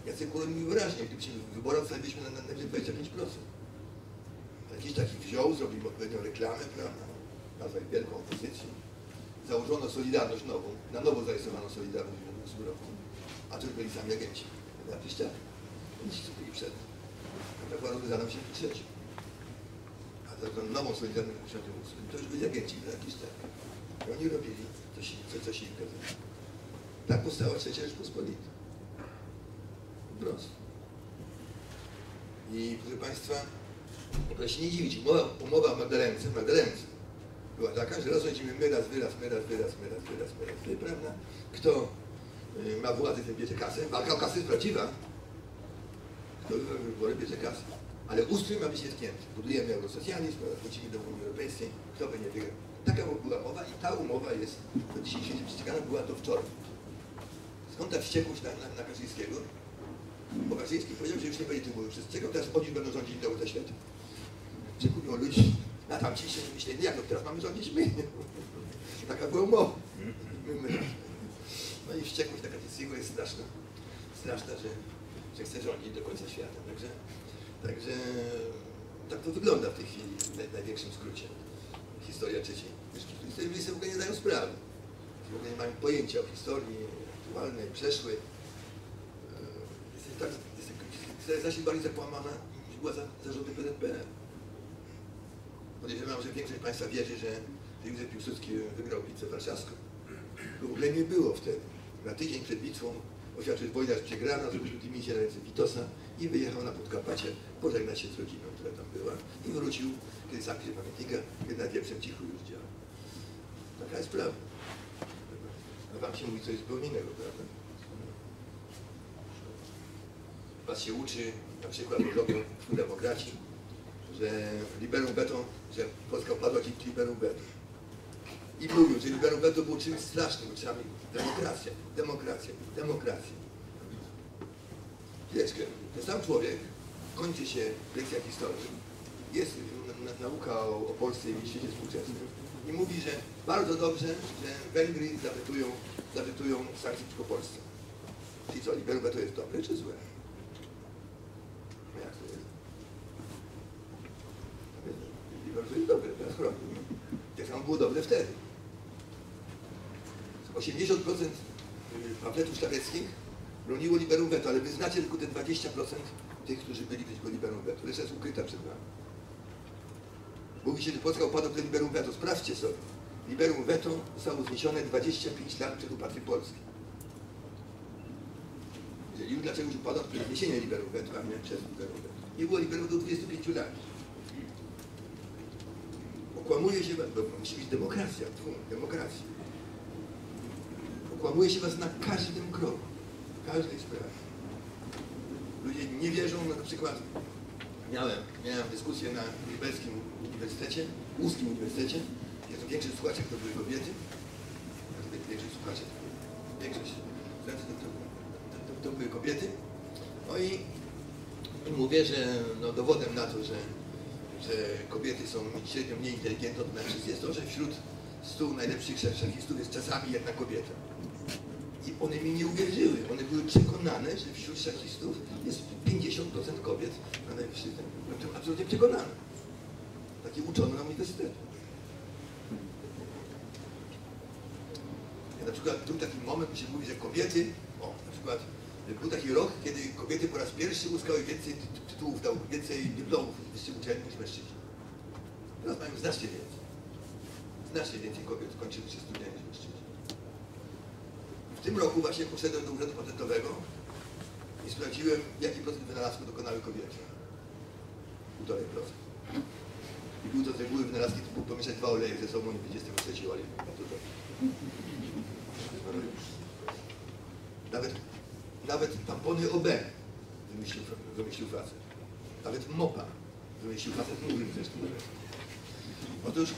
Jacek Kurek mówił wyraźnie, gdybyśmy w wyborach stalibyśmy na, na, na 25%. Jakiś taki wziął, zrobił odpowiednią reklamę, prawda, nazwał wielką opozycję. Założono Solidarność nową, na nowo zarejestrowano Solidarność w 19 roku. A już byli sami agenci. Jakiś tak. Co byli przed. Tak była rozwiązana w 73. Tą nową Solidarność w 1988 to już byli agenci, jakiś tak. I oni robili coś, co, coś im kazało. Tak powstała trzecia Rzeczpospolita. Po prostu. I proszę Państwa, proszę się nie dziwić, umowa, umowa w Magdalence była taka, że raz rządzimy my, raz raz my, raz wy, raz my, raz wy, raz my, raz prawda? Kto y, ma władzę, ten bierze kasę. Walka o kasę jest prawdziwa. Kto wybory, bierze kasę. Ale ustrój ma być nietknięty. Budujemy eurosocjalizm, wchodzimy do Unii Europejskiej, kto by nie wygrał. Taka była mowa i ta umowa jest do dzisiaj świecie przestrzegana, była do wczoraj. Skąd ta wściekłość na, na, na Kaczyńskiego? Bo Kaczyński powiedział, że już nie będzie tym mówił przestrzegał, teraz oni będą rządzić do świata. Przekupią ludzi, a tamci się myśleli, jak to teraz mamy rządzić my. <laughs> Taka była umowa. My, my. No i wściekłość na Kaczyńskiego jest straszna, straszna, że, że chce rządzić do końca świata. Także, także tak to wygląda w tej chwili, w naj- największym skrócie. Historia trzeciej. Historii w ogóle nie znają sprawy. W ogóle nie mają pojęcia o historii aktualnej, przeszłej. E, Jest tak, jest, jest bardziej zakłamana niż była za, zarządy PZP. Podejrzewam, że większość Państwa wierzy, że Józef Piłsudski wygrał bitwę warszawską. To w ogóle nie było wtedy. Na tydzień przed bitwą oświadczył, wojna przegrana, zrobił dymisję na ręce Witosa i wyjechał na Podkarpacie pożegnać się z rodziną, która tam była i wrócił, kiedy sam się pamiętnika, kiedy nad wieprzem cichu już działa. Taka jest prawda. A wam się mówi coś zupełnie innego, prawda? Was się uczy, na przykład robią demokraci, że liberum veto, że Polska upadła dzięki liberum veto. I mówił, że liberum veto było czymś strasznym, bo trzeba mieć demokrację, demokrację, demokrację. Chwileczkę, ten sam człowiek, kończy się lekcja historii, jest na, na, nauka o, o Polsce i świecie współczesnym i mówi, że bardzo dobrze, że Węgry zawetoują, zawetoują sankcje przeciwko Polsce. Czyli co, liberum veto jest dobre czy złe? Jak to jest? Liberum to jest dobre, teraz chroni. Tak samo było dobre wtedy. 80% pamfletów szlacheckich broniło liberum ale wy znacie tylko te 20% tych, którzy byli przeciwko liberum veto. Jest ukryta przed wami. Mówi się, że Polska upadła przed liberum veto. Sprawdźcie sobie. Liberum veto zostało zniesione 25 lat przed upadkiem Polski. Jeżeli dlaczego już upadło przed zniesienie liberum veto, a nie przez liberum veto. Nie było liberum do 25 lat. Okłamuje się bo musi być demokracja, tfu, demokracja. Okłamuje się was na każdym kroku, w każdej sprawie. Ludzie nie wierzą, na przykład miałem, miałem dyskusję na lubelskim uniwersytecie, łódzkim uniwersytecie, gdzie to większość słuchaczy to były kobiety, większość słuchaczy, większość to, to, to, to były kobiety. No i, mówię, że no, dowodem na to, że, że kobiety są średnio mniej inteligentne od mężczyzn jest to, że wśród stu najlepszych szach- szachistów jest czasami jedna kobieta. One mi nie uwierzyły. One były przekonane, że wśród szachistów jest 50% kobiet na najwyższych. Byłem absolutnie przekonany. Takie uczone na uniwersytecie. Ja na przykład był taki moment, gdzie się mówi, że kobiety, o, na przykład był taki rok, kiedy kobiety po raz pierwszy uzyskały więcej ty- ty- tytułów, więcej dyplomów w wyższych uczelni niż mężczyźni. Teraz mają znacznie więcej. Znacznie więcej kobiet kończy wyższe studia niż mężczyźni. W tym roku właśnie poszedłem do Urzędu Patentowego i sprawdziłem, jaki procent wynalazku dokonały kobiety. Półtorej procent. I był to z reguły wynalazki typu pomieszać dwa oleje ze sobą i będzie z tego trzeci olej. No. Nawet, nawet tampony OB wymyślił, wymyślił facet. Nawet MOPA wymyślił facet mówił zresztą. Otóż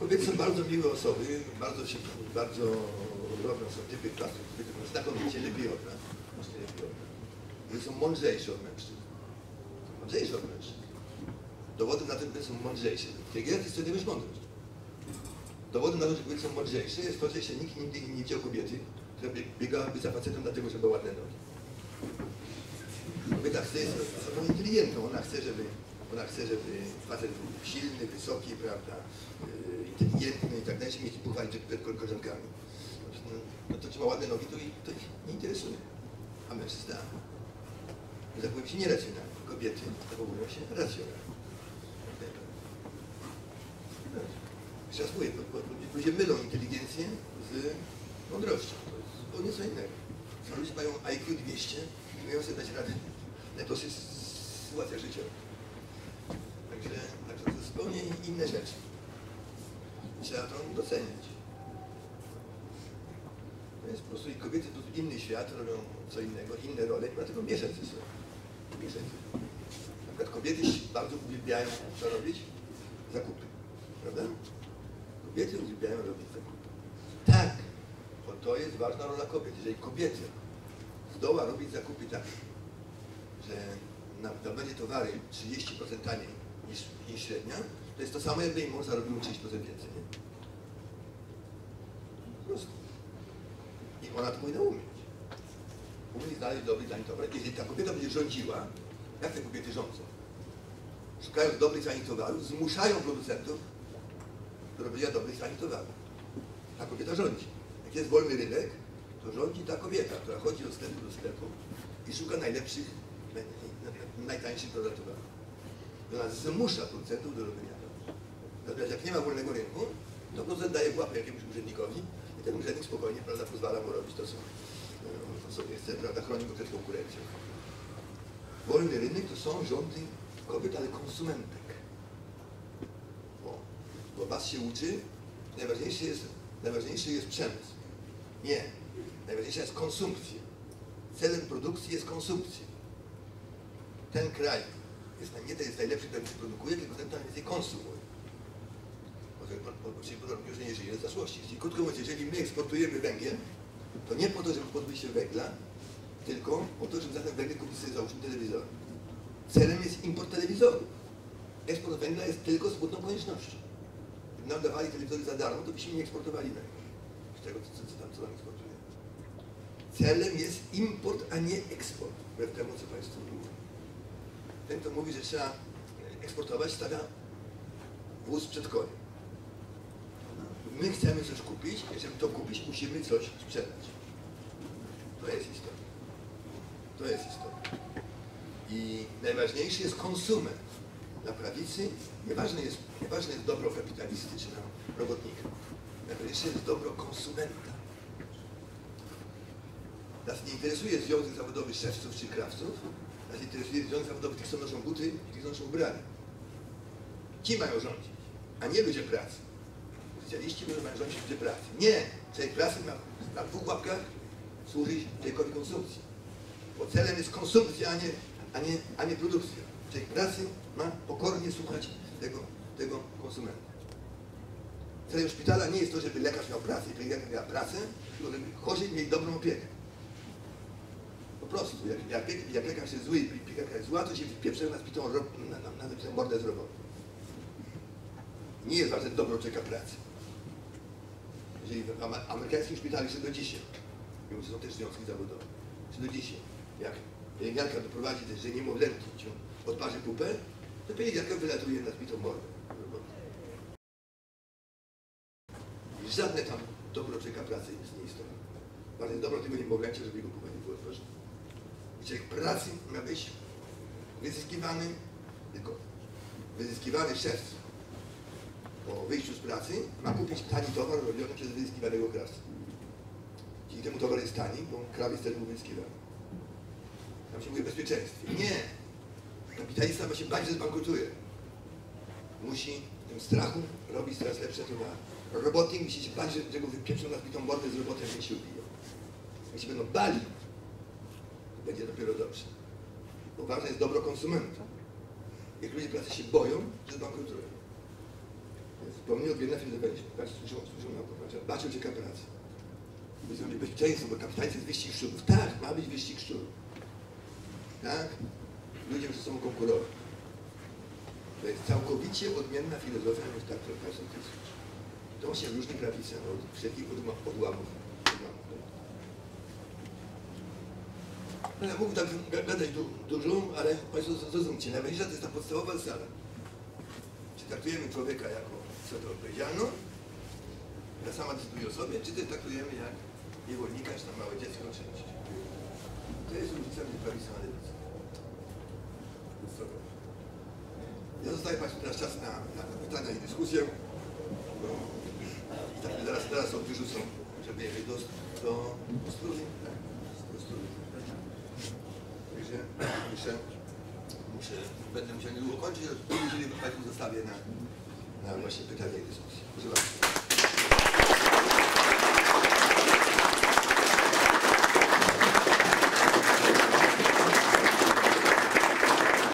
Kobiety są bardzo miłe osoby, bardzo się, bardzo robią, są typy klasy, kobiety są znakomicie lepiej od nas, znacznie są mądrzejsze od mężczyzn. Są mądrzejsze od mężczyzn. Dowodem na to, że kobiety są mądrzejsze. Inteligencja jest wtedy mądrość. Dowodem na to, że kobiety są mądrzejsze jest to, że jeszcze nikt nigdy nie widział kobiety, która bie- biegałaby za facetem dlatego, że ma ładne nogi. Kobieta chce jest osobą inteligentną, ona chce, żeby ona chce, żeby facet był silny, wysoki, prawda, yy, inteligentny i tak dalej, żeby mieć pochwalić przed kol- koleżankami. No, no to czy ma ładne nogi, to ich, to ich nie interesuje. A mężczyzna zachowują się nieracjonalnie. Kobiety zachowują się racjonalnie. Mówię, bo- bo ludzie mylą inteligencję z mądrością. To jest zupełnie co innego. Ludzie mają IQ 200 i umieją sobie dać radę w najprostszych sytuacjach życiowych. Także, także to zupełnie inne rzeczy. Trzeba to doceniać. Jest po prostu i kobiety to inny świat, robią co innego, inne role, nie ma tego mieszać ze sobą. Mieszać ze sobą. Na przykład kobiety bardzo uwielbiają co robić? Zakupy. Prawda? Kobiety uwielbiają robić zakupy. Tak, bo to jest ważna rola kobiet. Jeżeli kobiety zdoła robić zakupy tak, że na, nabędzie towary 30% taniej niż, niż średnia, to jest to samo, jakby jej mąż zarobił 30% więcej. Po prostu. I ona to powinna umieć. Umieć znaleźć dobry dla niej towar. Jeżeli ta kobieta będzie rządziła, jak te kobiety rządzą? szukając dobrych tanich towarów, zmuszają producentów do robienia dobrych tanich towarów. Ta kobieta rządzi. Jak jest wolny rynek, to rządzi ta kobieta, która chodzi od sklepu do sklepu i szuka najlepszych, naj, naj, najtańszych towarów. Ona zmusza producentów do robienia. Natomiast jak nie ma wolnego rynku, to producent daje łapę jakiemuś urzędnikowi i ten urzędnik spokojnie prawda, pozwala mu robić to, co, e, co chce, prawda, chroni go przed konkurencją. Wolny rynek to są rządy kobiet, ale konsumentek. Bo, bo was się uczy, najważniejszy jest, najważniejszy jest przemysł. Nie. Najważniejsza jest konsumpcja. Celem produkcji jest konsumpcja. Ten kraj jest, nie ten jest najlepszy, ten produkuje, tylko ten, który najwięcej konsumuje. Już nie żyje z zaszłości. Czyli krótko mówiąc, jeżeli my eksportujemy węgiel, to nie po to, żeby pozbyć się węgla, tylko po to, żeby za ten węgiel kupić sobie załóżmy telewizor. Celem jest import telewizorów. Eksport węgla jest tylko smutną koniecznością. Gdyby nam dawali telewizory za darmo, to byśmy nie eksportowali węgla. Z tego, co, co, tam, co eksportuje. Celem jest import, a nie eksport. Wbrew temu, co Państwo mówią. Ten, kto mówi, że trzeba eksportować, stawia wóz przed koniem. My chcemy coś kupić, żeby to kupić, musimy coś sprzedać. To jest istotne. To jest istotne. I najważniejszy jest konsument. Na prawicy nieważne jest, nieważne jest dobro kapitalisty czy tam robotnika. Najważniejsze jest dobro konsumenta. Nas nie interesuje związek zawodowy szewców czy krawców, nas interesuje związek zawodowy tych, co noszą buty i tych, co noszą ubrania. Ci mają rządzić, a nie ludzie pracy. Specjaliści mają rządzić ludzie pracy. Nie! Człowiek pracy ma na dwóch łapkach służyć człowiekowi konsumpcji. Bo celem jest konsumpcja, a nie, a nie, a nie produkcja. Człowiek pracy ma pokornie słuchać tego, tego konsumenta. Celem szpitala nie jest to, żeby lekarz miał pracę i pielęgniarka miała pracę, tylko żeby chorzy mieli dobrą opiekę. Po prostu, jak, jak, jak lekarz jest zły i pielęgniarka jest zła, to się wpieprze na spitą na, na, na, na mordę. Nie jest ważne dobro człowieka pracy. Jeżeli w amerykańskim szpitalu jeszcze do dzisiaj, mimo że są też związki zawodowe, czy do dzisiaj, jak pielęgniarka doprowadzi też, że niemowlętu cię odparzy pupę, to pielęgniarka wylatuje na zbitą mordę. I żadne tam dobro człowieka pracy nieistotne. Ważne jest dobro tego niemowlęcia, żeby jego pupa nie była odparzona. I człowiek pracy ma być wyzyskiwany, tylko wyzyskiwany szef po wyjściu z pracy ma kupić tani towar robiony przez wyzyskiwanego krawcę. Dzięki temu towar jest tani, bo krawiec też był wyzyskiwany. Tam się mówi o bezpieczeństwie. Nie! Kapitalista ma się bać, że zbankrutuje. Musi w tym strachu robić coraz lepsze towary. Robotnik musi się bać, że, go wypieprzą na zbitą mordę z robotem, że się ubiją. Się będą bali, to będzie dopiero dobrze. Bo ważne jest dobro konsumenta. Jak ludzie pracy się boją, że zbankrutują. Pomimo odmienna filozofia, tak słyszą, słyszą na to, znaczy, dbać o ucieka pracy. Będzie będzie bezpieczeństwo, bo kapitalizm jest wyścig szczurów. Tak, ma być wyścig szczurów. Tak? Ludzie ze sobą konkurować. To jest całkowicie odmienna filozofia niż ta, Państwo tutaj słyszą. To się różni prawica od wszelkich odłamów. No ja mógł tak ga- gadać du- dużo, ale Państwo zrozumcie, najważniejsza to jest ta podstawowa zasada. Czy traktujemy człowieka jako istotę odpowiedzialną, która sama decyduje o sobie, czy też traktujemy jak niewolnika, czy tam małe dziecko, czy czy- To jest różnica między prawicą a lewicą. Ja zostawię Państwu teraz czas na, na pytania i dyskusję. Bo i tak zaraz, zaraz są wyrzucą, żeby jechać do, do. Tak, do. Także muszę, muszę, będę musiał niedługo kończyć, ale jeżeli Państwu zostawię na, 名越武明です。